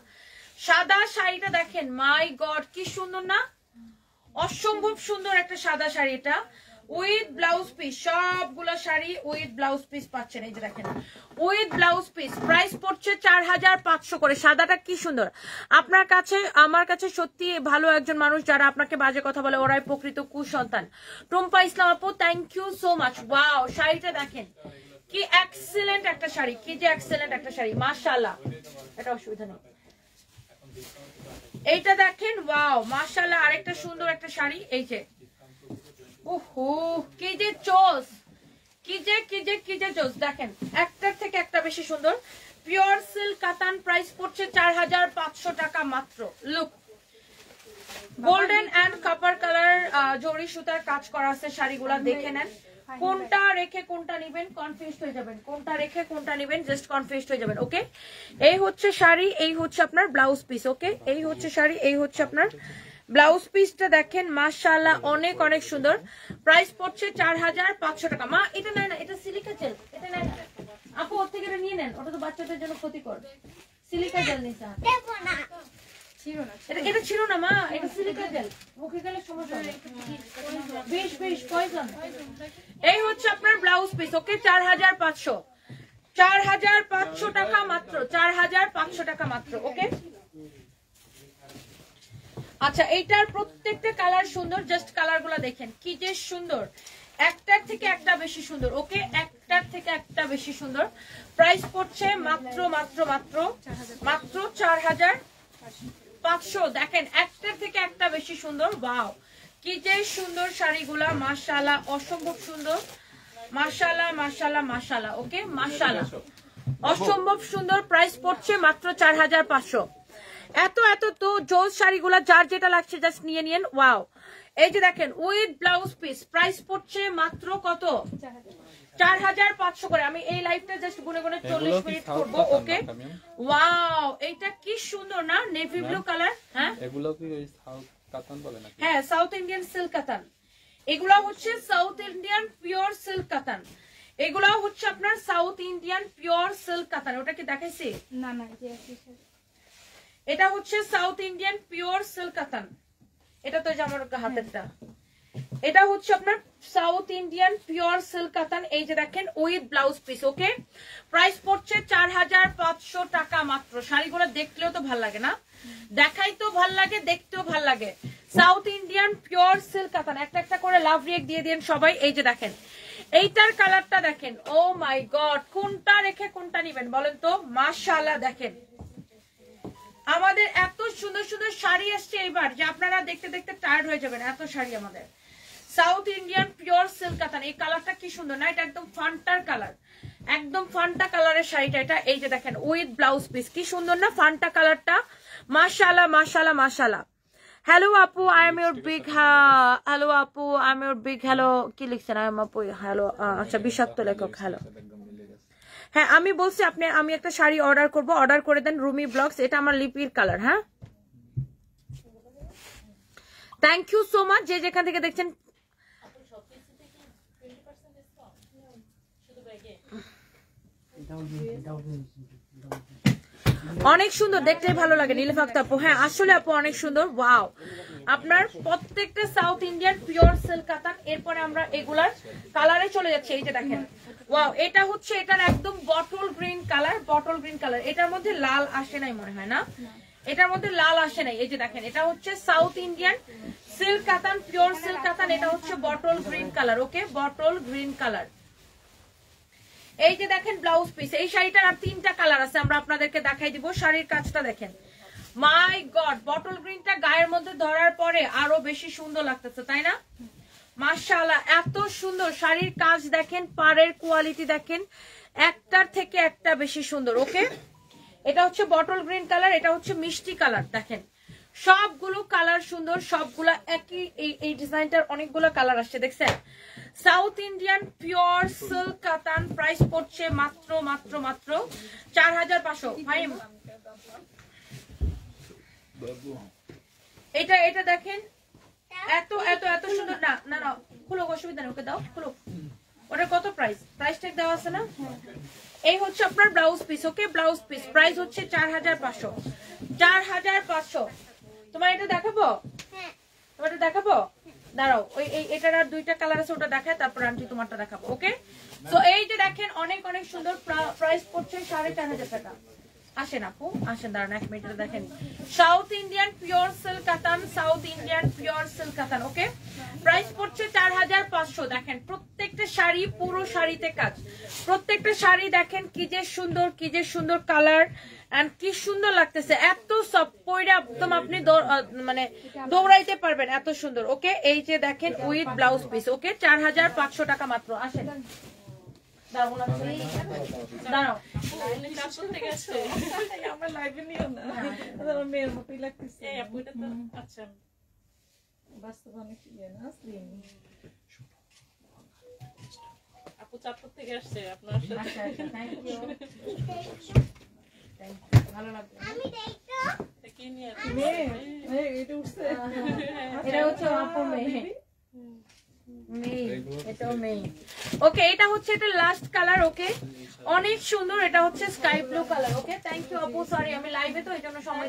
সাদা শাড়িটা দেখেন মাই গড কি সুন্দর না? অসম্ভব সুন্দর একটা সাদা শাড়ি এটা। উইথ ব্লাউজ পিস সবগুলো শাড়ি উইথ ব্লাউজ পিস পাচ্ছেন, এই যে দেখেন। উইথ ব্লাউজ পিস প্রাইস পড়ছে চার হাজার পাঁচশো করে। সাদাটা কি সুন্দর। আপনার কাছে, আমার কাছে সত্যি ভালো একজন মানুষ যারা আপনাকে বাজে কথা বলে, ওরাই প্রকৃত কুসন্তান। টুম্পা ইসলাম আপু thank you so much wow শাড়িটা দেখেন। কি এক্সেলেন্ট একটা শাড়ি, কি যে এক্সেলেন্ট একটা শাড়ি। মাশাআল্লাহ। এটা অসুবিধা নেই। এইটা দেখেন ওয়াও মাশাআল্লাহ, আরেকটা সুন্দর একটা শাড়ি। এই যে ওহো কি যে চোস। কি যে কি যে কি যে চোস। দেখেন একটার থেকে একটা বেশি সুন্দর। পিওর সিল্ক কাতান প্রাইস পড়ছে চার হাজার পাঁচশো টাকা মাত্র। Look golden and copper colour জরি সুতার কাজ করা আছে শাড়িগুলা দেখে নেন। কোনটা রেখে কোনটা নিবেন কনফিউজ হয়ে যাবেন। কোনটা রেখে কোনটা নিবেন জাস্ট কনফিউজ হয়ে যাবেন ওকে এই হচ্ছে শাড়ি এই হচ্ছে আপনার ব্লাউজ পিস ওকে এই হচ্ছে শাড়ি এই হচ্ছে আপনার ব্লাউজ পিসটা দেখেন মাশাআল্লাহ অনেক অনেক সুন্দর। প্রাইস পড়ছে চার হাজার পাঁচশো টাকা। মা এটা নেয় না এটা সিলিকা জেল এটা নেয় না আপু ওর থেকে এটা নিয়ে নেন ওটা তো বাচ্চাদের জন্য ক্ষতিকর। সিলিকা জেল নিছে হাতে। দেখো না এটা এটা ছিল না মা এটা সিলিকা জেল। মুখে গেলে সমস্যা বেশ বেশ পয়জন। এই হচ্ছে আপনার ব্লাউজ পিস ওকে? চার হাজার পাঁচশো। চার হাজার পাঁচশো টাকা মাত্র চার হাজার পাঁচশো টাকা মাত্র ওকে? আচ্ছা এইটার প্রত্যেকটা কালার সুন্দর জাস্ট কালারগুলা দেখেন কি যে সুন্দর। একটার থেকে একটা বেশি সুন্দর ওকে? একটার থেকে একটা বেশি সুন্দর। প্রাইস পড়ছে মাত্র মাত্র মাত্র মাত্র চার হাজার পাঁচশো। দেখেন একটার থেকে একটা বেশি সুন্দর বাও কি যে সুন্দর শাড়িগুলা মাশাআল্লাহ অসম্ভব সুন্দর। মাশাআল্লাহ মাশাআল্লাহ মাশাআল্লাহ ওকে? মাশাআল্লাহ। অসম্ভব সুন্দর প্রাইস পড়ছে মাত্র চার হাজার পাঁচশো। এত এত তো জোস শাড়িগুলা যার যেটা লাগছে জাস্ট নিয়ে নিন ওয়াও এই যে দেখেন উইথ ব্লাউজ পিস প্রাইস পড়ছে মাত্র কত? চার হাজার পাঁচশো করে। আমি এই লাইফটা জাস্ট গুনে গুনে চল্লিশ মিনিট করব ওকে? ওয়াও এইটা কি সুন্দর না? নেভি ব্লু কালার হ্যাঁ? এগুলো কি ওই সাউথ কাতান বলে নাকি? হ্যাঁ সাউথ ইন্ডিয়ান সিল্ক কাতান এগুলো হচ্ছে সাউথ ইন্ডিয়ান পিওর সিল্ক কাতান এগুলো হচ্ছে আপনার সাউথ ইন্ডিয়ান পিওর সিল্ক কাতান ওটা কি দেখাইছি? না না। এটা হচ্ছে সাউথ ইন্ডিয়ান পিওর সিল্ক কাতান। এটা তো আমার হাতেরটা। এটা হচ্ছে আপনার সাউথ ইন্ডিয়ান পিওর সিল্ক কাতান। এই যে দেখেন, with blouse piece, okay? Price পড়ছে চার হাজার পাঁচশো টাকা মাত্র। শাড়িগুলো দেখলেও তো ভালো লাগে না? দেখাই তো ভালো লাগে, দেখতেও ভালো লাগে। সাউথ ইন্ডিয়ান পিওর সিল্ক কাতান। একটা একটা করে লাভ রিয়েক দিয়ে দিন সবাই। এই যে দেখেন, এইটার কালারটা দেখেন। ও মাই গড, কোনটা রেখে কোনটা নিবেন বলেন তো? মাশাআল্লাহ, দেখেন। আমাদের এত সুন্দর সুন্দর শাড়ি আসছে এবার যে আপনারা দেখতে দেখতে টায়ার্ড হয়ে যাবেন এত শাড়ি আমাদের। সাউথ ইন্ডিয়ান পিওর সিল্ক কাতান এই কালারটা কি সুন্দর না এটা একদম ফান্টার কালার একদম ফান্টা কালারের শাড়িটা এটা এই যে দেখেন উইথ ব্লাউজ পিস কি সুন্দর না ফান্টা কালারটা মাশাআল্লাহ মাশাআল্লাহ মাশাআল্লাহ। হ্যালো আপু I am your big hello আপু I am your big hello কি লিখছেন? আই এম আপু হ্যালো আচ্ছা বিষাক্ত লেখক হ্যালো হ্যাঁ আমি বলছি আপনি আমি একটা শাড়ি অর্ডার করব। অর্ডার করে দেন রুমি ব্লকস এটা আমার লিপির কালার হ্যাঁ? থ্যাংক ইউ সো মাচ যে যেখান থেকে দেখছেন। এটাও দিন, এটাও দিন, এটাও দিন। অনেক সুন্দর, দেখতে ভালো লাগে নীলফাক্ত আপু। হ্যাঁ আসলে আপু অনেক সুন্দর, ওয়াও। আপনার প্রত্যেকটা সাউথ ইন্ডিয়ান পিওর সিল্ক কাতান, এরপরে আমরা এগুলার কালারে চলে যাচ্ছি, এই যে দেখেন। ওয়াও, এটা হচ্ছে এটার একদম bottle green colour bottle green colour এটার মধ্যে লাল আসে নাই মনে হয়, না? এটার মধ্যে লাল আসে নাই, এই যে দেখেন, এটা হচ্ছে সাউথ ইন্ডিয়ান সিল্ক কাতান, পিওর সিল্ক কাতান, এটা হচ্ছে bottle green colour okay bottle green colour এই যে দেখেন ব্লাউজ পিস এই শাড়িটার আর তিনটা কালার আছে, আমরা আপনাদেরকে দেখাই দিব। শাড়ির কাজটা দেখেন। মাই গড বটল গ্রিনটা গায়ের মধ্যে ধরার পরে আরও বেশি সুন্দর লাগতেছে, তাই না? মাশাআল্লাহ, এত সুন্দর শাড়ির কাজ দেখেন, পাড়ের কোয়ালিটি দেখেন, একটার থেকে একটা বেশি সুন্দর, ওকে? এটা হচ্ছে বটল গ্রিন কালার এটা হচ্ছে মিষ্টি কালার দেখেন। সবগুলো কালার সুন্দর, সবগুলা একই, এই ডিজাইনটার অনেকগুলো কালার আসছে, দেখছেন? সাউথ ইন্ডিয়ান পিওর সিল্ক কাতান প্রাইস পড়ছে মাত্র মাত্র মাত্র চার হাজার পাঁচশো এটা এটা দেখেন। এত এত এত সুন্দর না না না খুলো অসুবিধা নেই ওকে দাও খুলো। ওটা কত প্রাইস প্রাইস ট্যাগ দেওয়া আছে না? এই হচ্ছে আপনার blouse piece okay blouse piece price হচ্ছে চার হাজার পাঁচশো। চার হাজার পাঁচশো। তোমার এটা দেখাবো? হ্যাঁ। তোমার এটা দেখাবো? দাঁড়াও ওই এই এটার আর দুইটা কালার আছে ওটা দেখায় তারপর আন্টি তোমারটা দেখাবো ওকে তো এই যে দেখেন অনেক অনেক সুন্দর প্রাইস পড়ছে সাড়ে চার হাজার টাকা। আসেন আপু আসেন দাঁড়ান এক মিনিট দেখেন। সাউথ ইন্ডিয়ান পিওর সিল্ক কাতান সাউথ ইন্ডিয়ান পিওর সিল্ক কাতান ওকে প্রাইস পড়ছে চার হাজার পাঁচশো দেখেন প্রত্যেকটা শাড়ি পুরো শাড়িতে কাজ। প্রত্যেকটা শাড়ি দেখেন কি যে সুন্দর কি যে সুন্দর কালার এন্ড কি সুন্দর লাগতেছে। এত সব পয়রা একদম আপনি মানে দৌড়াইতে পারবেন এত সুন্দর। ওকে এই যে দেখেন উইথ ব্লাউজ পিস ওকে চার হাজার পাঁচশো টাকা মাত্র। আসেন। লাগতেছে। আচ্ছা। ইয়ে আপু চাঁদপুর থেকে আসছে আপনার ওকে এটা হচ্ছে এটা লাস্ট কালার ওকে অনেক সুন্দর এটা হচ্ছে sky blue colour okay thank you আপু সরি আমি লাইভে তো এই জন্য সময়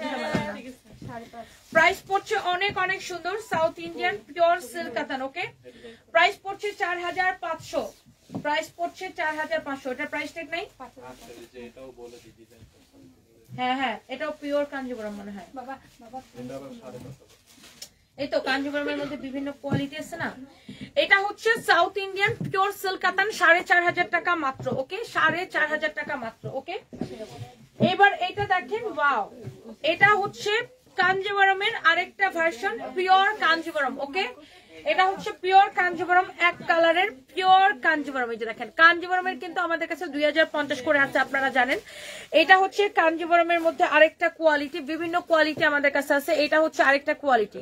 প্রাইস পড়ছে অনেক অনেক সুন্দর south Indian pure silk okay price পড়ছে চার হাজার পাঁচশো প্রাইস পড়ছে চার হাজার পাঁচশো এটা প্রাইস টেক নাই আসলে যে এটাও বলে দিদি হ্যাঁ হ্যাঁ এটাও পিওর কাঞ্জিপুরম মনে হয়। এই তো কাঞ্জিপুরমের মধ্যে বিভিন্ন কোয়ালিটি আছে না? এটা হচ্ছে সাউথ ইন্ডিয়ান পিওর সিল্ক কাতান সাড়ে চার হাজার টাকা মাত্র ওকে সাড়ে চার হাজার টাকা মাত্র ওকে এবার এটা দেখেন ওয়াও এটা হচ্ছে কাঞ্জিবরমের আরেকটা ভার্সন পিওর কাঞ্জিবরম ওকে এটা হচ্ছে পিওর কাঞ্জিবরম এক কালারের পিওর কাঞ্জিবরম। এই যে দেখেন কাঞ্জিবরমের কিন্তু আমাদের কাছে দুই হাজার পঞ্চাশ করে আছে আপনারা জানেন। এটা হচ্ছে কাঞ্জিবরমের মধ্যে আরেকটা কোয়ালিটি বিভিন্ন কোয়ালিটি আমাদের কাছে আছে। এটা হচ্ছে আরেকটা কোয়ালিটি।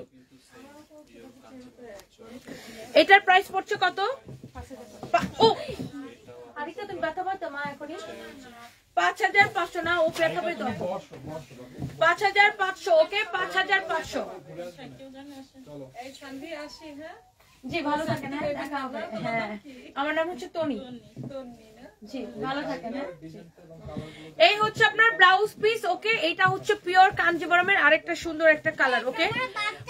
এটার প্রাইস পড়ছে কত? ও! আরেকটা তুমি ব্যথা পাতো মা এখনই। পাঁচ হাজার পাঁচশো না ও ব্যথা পেত পাঁচ হাজার পাঁচশো ওকে? পাঁচ হাজার পাঁচশো। হ্যাঁ? জি ভালো থাকেন হ্যাঁ হ্যাঁ। আমার নাম হচ্ছে টনি জি ভালো থাকেন এই হচ্ছে আপনার ব্লাউজ পিস ওকে? এটা হচ্ছে পিওর কাঞ্জিবরমের আরেকটা সুন্দর একটা কালার ওকে?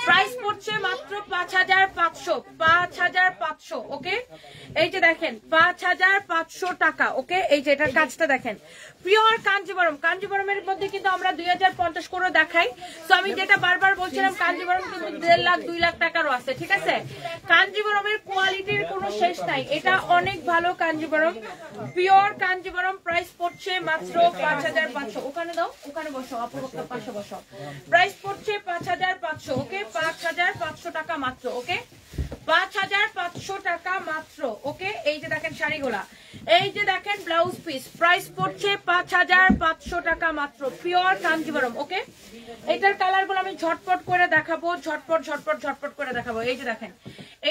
প্রাইস পড়ছে মাত্র পাঁচ হাজার পাঁচশো পাঁচ হাজার পাঁচশো ওকে? এই যে দেখেন পাঁচ হাজার পাঁচশো টাকা ওকে? এই যে এটার কাজটা দেখেন। পিওর কাঞ্জিবরম। কাঞ্জিবরমের মধ্যে কিন্তু আমরা দুই হাজার দেখাই। তো আমি যেটা বারবার বলছিলাম, কাঞ্জিবরম কিন্তু দেড় লাখ, দুই লাখ টাকারও আছে, ঠিক আছে? কাঞ্জিবরমের কোয়ালিটির কোনো শেষ নাই। এটা অনেক ভালো কাঞ্জিবরম। পিওর কাঞ্জিবরম প্রাইস পড়ছে মাত্র পাঁচ হাজার পাঁচশো। ওখানে দাও, ওখানে বসো অপরক্তা পাশে বসো। প্রাইস পড়ছে পাঁচ হাজার পাঁচশো, ওকে? পাঁচ হাজার পাঁচশো টাকা মাত্র, ওকে? পাঁচ হাজার পাঁচশো টাকা মাত্র। ওকে, এই যে দেখেন শাড়িগুলা এই যে দেখেন ব্লাউজ পিস। প্রাইস পড়ছে পাঁচ হাজার পাঁচশো টাকা মাত্র। Pure okay? এটার কালারগুলো আমি দেখাবো, ঝটপট করে দেখাবো। এই যে দেখেন,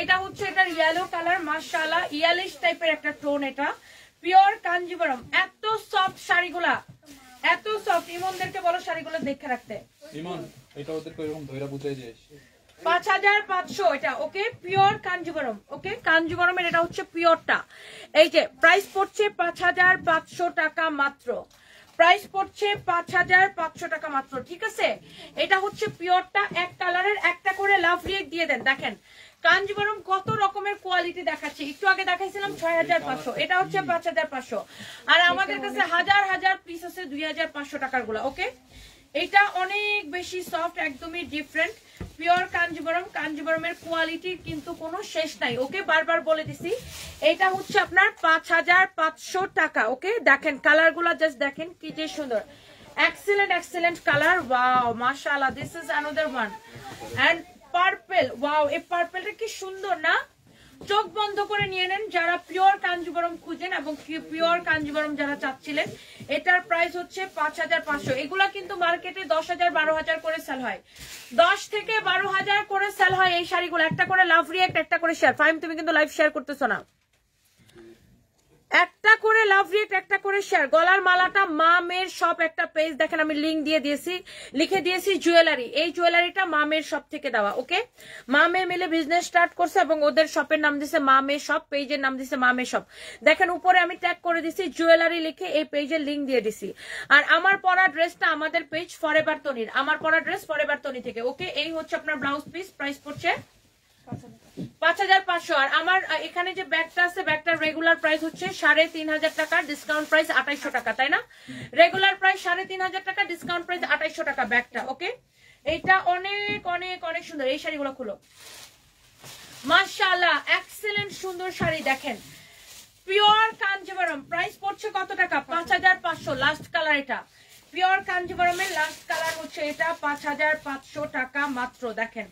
এটা হচ্ছে এটার ইয়েলো কালার মার্শাল্লাহ ইয়ালিশ টাইপের একটা টোন এটা। পিওর কাঞ্জিবরম, এত সফট শাড়িগুলা। এত সফট ইমনদেরকে বলো শাড়িগুলো দেখে রাখতে। ইমন, এটা ওদেরকে পাঁচ হাজার পাঁচশো, এটা ওকে পিওর কাঞ্জিবরম ওকে কাঞ্জিবরমের এটা হচ্ছে পিওরটা এই যে প্রাইস পড়ছে পাঁচ হাজার পাঁচশো টাকা মাত্র। প্রাইস পড়ছে পাঁচ হাজার পাঁচশো টাকা মাত্র, ঠিক আছে? এটা হচ্ছে পিওরটা এক কালারের একটা করে লাভ দিয়ে দেন, দেখেন। কাঞ্জিবরম কত রকমের কোয়ালিটি দেখাচ্ছে, একটু আগে দেখাইছিলাম ছয় হাজার পাঁচশো, এটা হচ্ছে পাঁচ হাজার পাঁচশো। আর আমাদের কাছে হাজার হাজার পিস আছে দুই হাজার পাঁচশো টাকারগুলা ওকে এটা অনেক বেশি সফট একদমই ডিফারেন্ট পিওর কাঞ্জিবরম, কাঞ্জিবরমের কোয়ালিটির কিন্তু কোনো শেষ নাই। ওকে বারবার বলে দিছি, এটা হচ্ছে আপনার পাঁচ হাজার পাঁচশো টাকা, ওকে? দেখেন, কালারগুলো জাস্ট দেখেন, কি যে সুন্দর। এক্সেলেন্ট এক্সেলেন্ট কালার ওয়াও মাশাআল্লাহ this is another one and purple wow এই পার্পলটা কি সুন্দর না? চোখ বন্ধ করে নিয়ে নেন যারা পিওর কাঞ্জিবরম খুঁজেন এবং পিওর কাঞ্জিবরম যারা চাচ্ছিলেন, এটার প্রাইস হচ্ছে পাঁচ হাজার পাঁচশো। এগুলা কিন্তু মার্কেটে দশ হাজার, বারো হাজার করে সেল হয়। দশ থেকে বারো হাজার করে সেল হয় এই শাড়িগুলো। একটা করে লাভ রিয়েক্ট একটা করে শেয়ার ফাইম তুমি কিন্তু লাইভ শেয়ার করতেছো না। একটা করে লাভ রিয়েক্ট একটা করে শেয়ার গলার মালাটা, মা, মেয়ের সব একটা পেজ দেখেন, আমি লিঙ্ক দিয়ে দিয়েছি। লিখে দিয়েছি জুয়েলারি এই জুয়েলারিটা মা, মেয়ের সব থেকে দেওয়া ওকে মা, মেয়ে মিলে বিজনেস স্টার্ট করছে এবং ওদের শপের নাম দিছে মা মেয়ে সব পেজের নাম দিছে মা মেয়ে সব দেখেন, উপরে আমি ট্যাগ করে দিছি জুয়েলারি লিখে এই পেজের লিঙ্ক দিয়ে দিছি। আর আমার পরা ড্রেসটা আমাদের পেজ ফরেবার তনির। আমার পরা ড্রেস ফরেবার তনি থেকে ওকে এই হচ্ছে আপনার ব্লাউজ পিস প্রাইস পড়ছে পাঁচ হাজার পাঁচশো। আর আমার এখানে যে ব্যাগটা আছে, ব্যাগটার রেগুলার প্রাইস হচ্ছে সাড়ে তিন হাজার টাকা ডিসকাউন্ট প্রাইস আঠাইশো টাকা, তাই না? রেগুলার প্রাইস সাড়ে তিন হাজার টাকা ডিসকাউন্ট প্রাইস আঠাইশো টাকা ব্যাগটা ওকে এইটা অনেক অনেক অনেক সুন্দর। এই শাড়িগুলো খুলো। মাশাআল্লাহ এক্সেলেন্ট সুন্দর শাড়ি, দেখেন। পিওর কাঞ্জিবরম। প্রাইস পড়ছে কত টাকা? পাঁচ হাজার পাঁচশো লাস্ট কালার এটা। পিওর কাঞ্জিবরমের লাস্ট কালার হচ্ছে এটা, পাঁচ হাজার পাঁচশো টাকা মাত্র, দেখেন।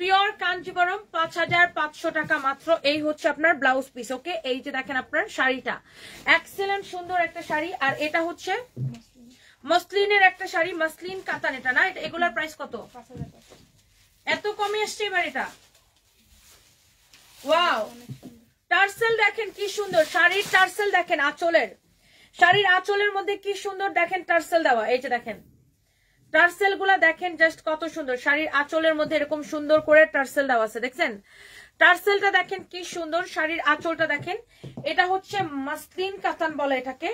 পিওর কাঞ্জিবরম পাঁচ হাজার পাঁচশো টাকা মাত্র। এই হচ্ছে আপনার ব্লাউজ পিস ওকে এই যে দেখেন আপনার শাড়িটা। এক্সেলেন্ট সুন্দর একটা শাড়ি। আর এটা হচ্ছে মসলিনের একটা শাড়ি, মসলিন কাতান এটা, না? এটা এগুলার প্রাইস কত? এত কমে আসছে এবার এটা। ওয়াও টার্সেল দেখেন কি সুন্দর। শাড়ির টার্সেল দেখেন আঁচলের। শাড়ির আঁচলের মধ্যে কি সুন্দর দেখেন টার্সেল দেওয়া। এই যে দেখেন। টার্সেলগুলা দেখেন জাস্ট কত সুন্দর। শাড়ির আঁচলের মধ্যে এরকম সুন্দর করে টার্সেল দেওয়া আছে, দেখছেন? টার্সেলটা দেখেন কি সুন্দর, শাড়ির আঁচলটা দেখেন। এটা হচ্ছে মাসলিন কাতান বলে এটাকে।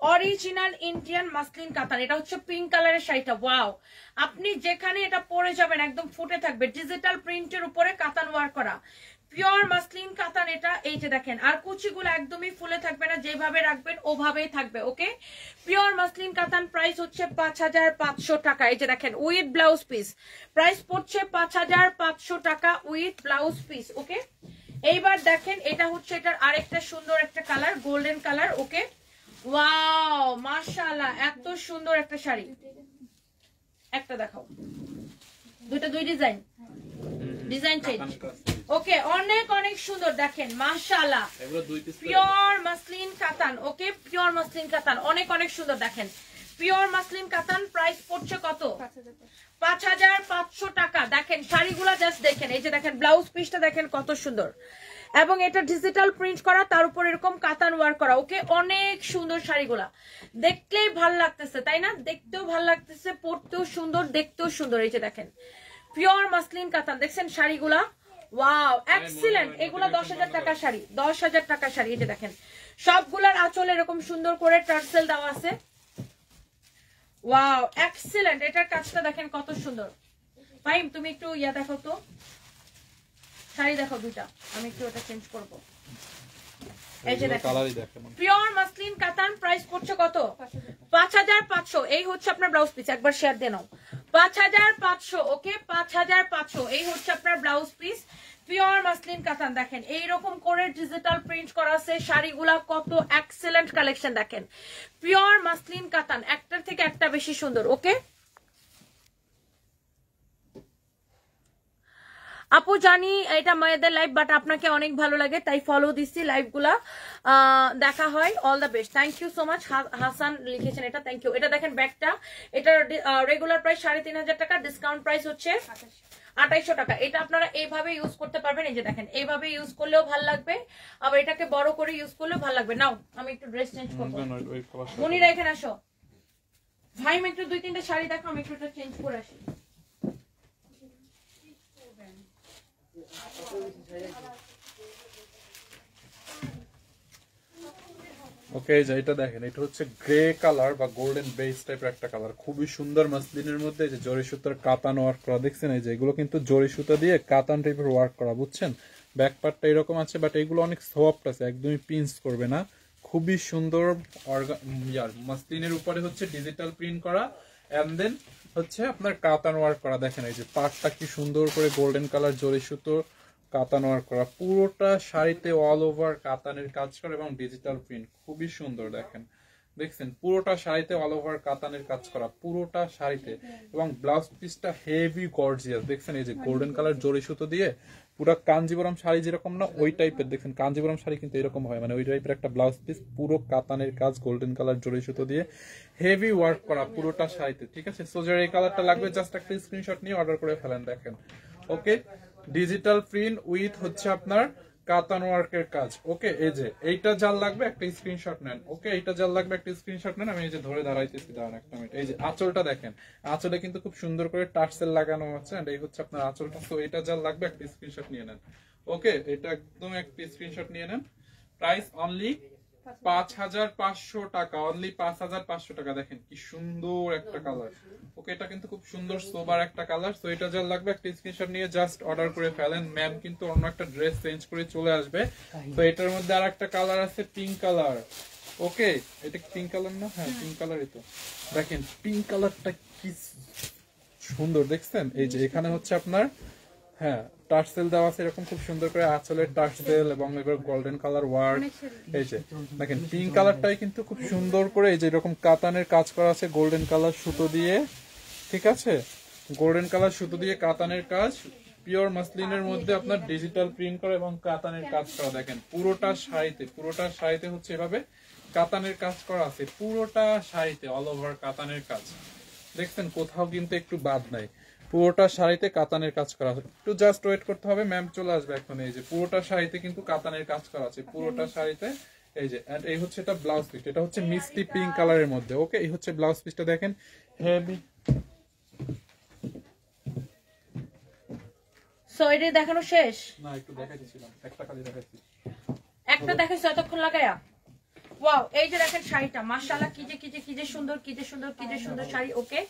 অরিজিনাল ইন্ডিয়ান মাসলিন কাতান। এটা হচ্ছে পিঙ্ক কালারের শাড়িটা ওয়াও আপনি যেখানে এটা পরে যাবেন, একদম ফুটে থাকবে ডিজিটাল প্রিন্টের উপরে কাতান ওয়ার করা। পিওর মাসলিন কাতান এটা এই যে দেখেন। আর কুচিগুলো একদমই ফুলে থাকবে না যেভাবে রাখবেন ওভাবেই থাকবে ওকে? পিওর মাসলিন কাতান প্রাইস হচ্ছে পাঁচ হাজার পাঁচশো টাকা। এই যে দেখেন উইথ ব্লাউজ পিস প্রাইস পড়ছে পাঁচ হাজার পাঁচশো টাকা উইথ ব্লাউজ পিস ওকে? এইবার দেখেন এটা হচ্ছে এটার আরেকটা সুন্দর একটা colour golden colour okay? Wow মাশাআল্লাহ এত সুন্দর একটা শাড়ি। একটা দেখাও। দুইটা দুই ডিজাইন ডিজাইন চেঞ্জ ওকে অনেক অনেক সুন্দর দেখেন মাশাআল্লাহ। এগুলো দুই পিস পিওর মাসলিন কাতান ওকে পিওর মাসলিন কাতান অনেক অনেক সুন্দর দেখেন। পিওর মাসলিন কাতান প্রাইস পড়ছে কত? পাঁচ হাজার পাঁচশো। টাকা। দেখেন শাড়িগুলা জাস্ট দেখেন এই যে দেখেন ব্লাউজ পিসটা দেখেন কত সুন্দর। এবং এটা ডিজিটাল প্রিন্ট করা তার উপর এরকম কাতান ওয়ার করা ওকে অনেক সুন্দর শাড়িগুলা। দেখলেই ভালো লাগতেছে তাই না? দেখতেও ভালো লাগতেছে পরতেও সুন্দর দেখতেও সুন্দর এই যে দেখেন। পিওর মাসলিন কাতান দেখছেন শাড়িগুলা? ওয়াও এক্সিলেন্ট এগুলা দশ হাজার টাকা শাড়ি দশ হাজার টাকা শাড়ি এই যে দেখেন। সবগুলার আঁচল এরকম সুন্দর করে টার্সেল দেওয়া আছে। ওয়াও এক্সিলেন্ট এটার কাজটা দেখেন কত সুন্দর। ফাইম তুমি একটু ইয়া দেখো তো। শাড়ি দেখো দুইটা। আমি একটু ওটা চেঞ্জ করব। এই যে দেখেন। পিওর মাসলিন কাতান প্রাইস পড়ছে কত? পাঁচ হাজার পাঁচশো। এই হচ্ছে আপনার ব্লাউজ পিস একবার শেয়ার হাজার পাঁচশো ওকে পাঁচ হাজার পাঁচশো। এই হচ্ছে আপনার ব্লাউজ পিস পিওর মাসলিন কাতান দেখেন এইরকম করে ডিজিটাল প্রিন্ট করা আছে শাড়িগুলা কত এক্সেলেন্ট কালেকশন দেখেন পিওর মাসলিন কাতান একটার থেকে একটা বেশি সুন্দর ওকে আপু জানি এটা মেয়েদের লাইভ বাট আপনাকে অনেক ভালো লাগে তাই ফলো দিচ্ছি লাইভগুলা। আহ, দেখা হয় all the best thank you so much Hasan লিখেছেন এটা থ্যাংক ইউ এটা দেখেন ব্যাগটা এটা রেগুলার প্রাইস সাড়ে তিন হাজার টাকা ডিসকাউন্ট প্রাইস হচ্ছে আঠাইশো টাকা। এটা আপনারা এইভাবে ইউজ করতে পারবেন এই যে দেখেন এইভাবে ইউজ করলেও ভালো লাগবে আবার এটাকে বড় করে ইউজ করলেও ভালো লাগবে। নাও আমি একটু ড্রেস চেঞ্জ করব। মনিরা এখানে আসো। ভাই একটু দুই তিনটা শাড়ি দেখো আমি একটু চেঞ্জ করে আসি। ওকে যে এটা দেখেন, এটা হচ্ছে গ্রে কালার বা গোল্ডেন বেস টাইপের একটা কালার। খুবই সুন্দর মাসলিনের মধ্যে যে জরি সুতার কাতান ওয়ার্ক করা, দেখছেন? এই যে এগুলো কিন্তু জরি সুতা দিয়ে কাতান টাইপের ওয়ার্ক করা, বুঝছেন? ব্যাক এরকম আছে বাট এগুলো অনেক সফট আছে, একদমই পিঞ্চ করবে না। খুবই সুন্দর অর্গা- মাসলিনের উপরে হচ্ছে ডিজিটাল প্রিন্ট করা এন্ড দেন হচ্ছে আপনার কাতান ওয়ার্ক করা। দেখেন এই যে পাটটা কি সুন্দর করে গোল্ডেন কালার জরি সুতো কাতান ওয়ার্ক করা। পুরোটা শাড়িতে অল ওভার কাতানের কাজ করা এবং ডিজিটাল প্রিন্ট খুবই সুন্দর দেখেন। দেখছেন? পুরোটা শাড়িতে অল ওভার কাতানের কাজ করা। পুরোটা শাড়িতে। এবং ব্লাউজ পিসটা হেভি গর্জিয়াস দেখছেন এই যে গোল্ডেন কালার জরি সুতো দিয়ে পুরো কাঞ্জিবরম শাড়ি যেরকম না, ওই টাইপের দেখছেন, কাঞ্জিবরম শাড়ি কিন্তু এরকম হয়। মানে ওই টাইপের একটা ব্লাউজ পিস পুরো কাতানের কাজ গোল্ডেন কালার জড়ি সুতো দিয়ে হেভি ওয়ার্ক করা পুরোটা শাড়িতে, ঠিক আছে? সোজার এই কালারটা লাগবে জাস্ট একটা স্ক্রিনশট নিয়ে অর্ডার করে ফেলেন, দেখেন। ওকে ডিজিটাল প্রিন্ট উইথ হচ্ছে আপনার কাতান ওয়ার্কের কাজ। ওকে, এই যে, এইটা জাল লাগবে, একটা স্ক্রিনশট নেন। ওকে, এইটা জাল লাগবে, একটা স্ক্রিনশট নেন। আমি এই যে ধরে দাঁড়াইতেছি, দাঁড়ান একটা মিনিট এই যে, আঁচলটা দেখেন। আঁচলে কিন্তু খুব সুন্দর করে টার্সেল লাগানো হচ্ছে এন্ড এই হচ্ছে আপনার আঁচলটা। তো এটা জাল লাগবে, একটা স্ক্রিনশট নিয়ে নেন। ওকে, এটা একদম একটা স্ক্রিনশট নিয়ে নেন। প্রাইস অনলি পাঁচ হাজার পাঁচশো টাকা অনলি পাঁচ হাজার পাঁচশো টাকা। দেখেন কি সুন্দর একটা কালার ওকে এটা কিন্তু খুব সুন্দর সোবার একটা কালার তো এটা যা লাগবে একটা স্ক্রিনশট নিয়ে জাস্ট অর্ডার করে ফেলেন। ম্যাম কিন্তু অন্য একটা ড্রেস চেঞ্জ করে চলে আসবে। তো এটার মধ্যে আর একটা কালার আছে পিঙ্ক কালার ওকে এটা পিঙ্ক কালার না? হ্যাঁ পিঙ্ক কালারই তো। দেখেন পিঙ্ক কালারটা কি সুন্দর দেখছেন? এই যে এখানে হচ্ছে আপনার হ্যাঁ টার্সেল দেওয়া আছে এরকম খুব সুন্দর করে আঁচলের টার্সেল এবং এবার গোল্ডেন কালার এই যে দেখেন পিঙ্ক কালারটাই কিন্তু খুব সুন্দর করে এই যে এরকম কাতানের কাজ করা আছে গোল্ডেন কালার সুতো দিয়ে ঠিক আছে? গোল্ডেন কালার সুতো দিয়ে কাতানের কাজ পিওর মাসলিনের মধ্যে আপনার ডিজিটাল প্রিন্ট করা এবং কাতানের কাজ করা দেখেন পুরোটা শাড়িতে পুরোটা শাড়িতে হচ্ছে এভাবে কাতানের কাজ করা আছে পুরোটা শাড়িতে অল ওভার কাতানের কাজ। দেখছেন কোথাও কিন্তু একটু বাদ নাই। পুরোটা শাড়িতে কাতানের কাজ করা আছে। একটু জাস্ট ওয়েট করতে হবে ম্যাম চলে আসবে এখন এই যে। পুরোটা শাড়িতে কিন্তু কাতানের কাজ করা আছে। পুরোটা শাড়িতে এই যে and এই হচ্ছে এটা ব্লাউজ পিস এটা হচ্ছে মিষ্টি পিঙ্ক কালারের মধ্যে ওকে এই হচ্ছে ব্লাউজ পিসটা দেখেন। হেভি সো এটা দেখানো শেষ? না একটু দেখাইছিলাম একটা খালি দেখাচ্ছি একটা দেখাইছো এতক্ষণ লাগায়া ওয়াও এই যে দেখেন শাড়িটা, মাশাআল্লাহ, কি যে কি যে কি যে সুন্দর, কি যে সুন্দর, কি যে সুন্দর শাড়ি ওকে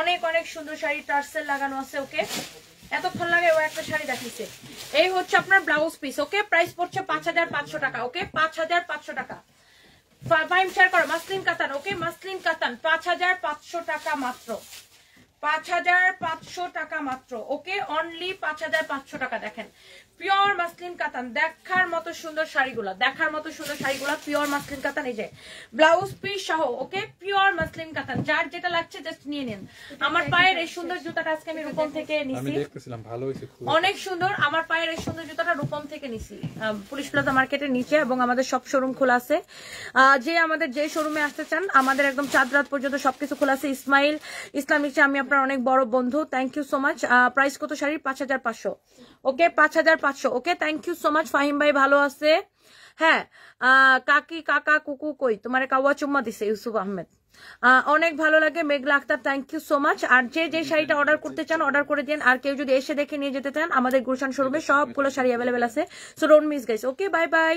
অনেক অনেক সুন্দর শাড়ি, টার্সেল লাগানো আছে ওকে এতক্ষণ লাগে ও একটা শাড়ি দেখাইছে। এই হচ্ছে আপনার ব্লাউজ পিস ওকে প্রাইস পড়ছে পাঁচ হাজার পাঁচশো টাকা ওকে পাঁচ হাজার পাঁচশো টাকা। মাসলিন কাতান ওকে মাসলিন কাতান, পাঁচ হাজার পাঁচশো টাকা মাত্র। পাঁচ হাজার পাঁচশো টাকা মাত্র ওকে অনলি পাঁচ হাজার পাঁচশো টাকা, দেখেন। পিওর মাসলিন কাতান দেখার মতো সুন্দর শাড়িগুলা। দেখার মতো সুন্দর শাড়িগুলা পিওর মাসলিন কাতান এই যে ব্লাউজ পিস সহ ওকে পিওর মাসলিন কাতান যার যেটা লাগছে জাস্ট নিয়ে নিন। আমার পায়ের এই সুন্দর জুতাটা আজকে আমি রূপম থেকে আমি নিছি দেখতেছিলাম ভালো হয়েছে খুব। অনেক সুন্দর। আমার পায়ের এই সুন্দর জুতাটা রূপম থেকে নিছি। আহ, পুলিশ প্লাজা মার্কেটের নিচে এবং আমাদের সব শোরুম খোলা আছে। আহ, যে আমাদের যে শোরুমে আসতে চান আমাদের একদম চাঁদ রাত পর্যন্ত সবকিছু খোলা আছে। ইসমাইল ইসলাম নিচে আমি আপনার অনেক বড় বন্ধু। Thank you so much price কত শাড়ির? পাঁচ হাজার পাঁচশো। ওকে? পাঁচ হাজার পাঁচশো। Okay thank you so much Fahim ভাই ভালো আছে। হ্যাঁ কাকি, কাকা, কুকু কই? তোমার কাওয়া চুম্মা দিছে ইউসুফ আহমেদ। অনেক ভালো লাগে, Meghla Akter thank you so much আর যে যে শাড়িটা অর্ডার করতে চান অর্ডার করে দিন। আর কেউ যদি এসে দেখে নিয়ে যেতে চান, আমাদের গুলশান শোরুমে সবগুলো শাড়ি অ্যাভেলেবেল আছে। So don't miss guys okay bye bye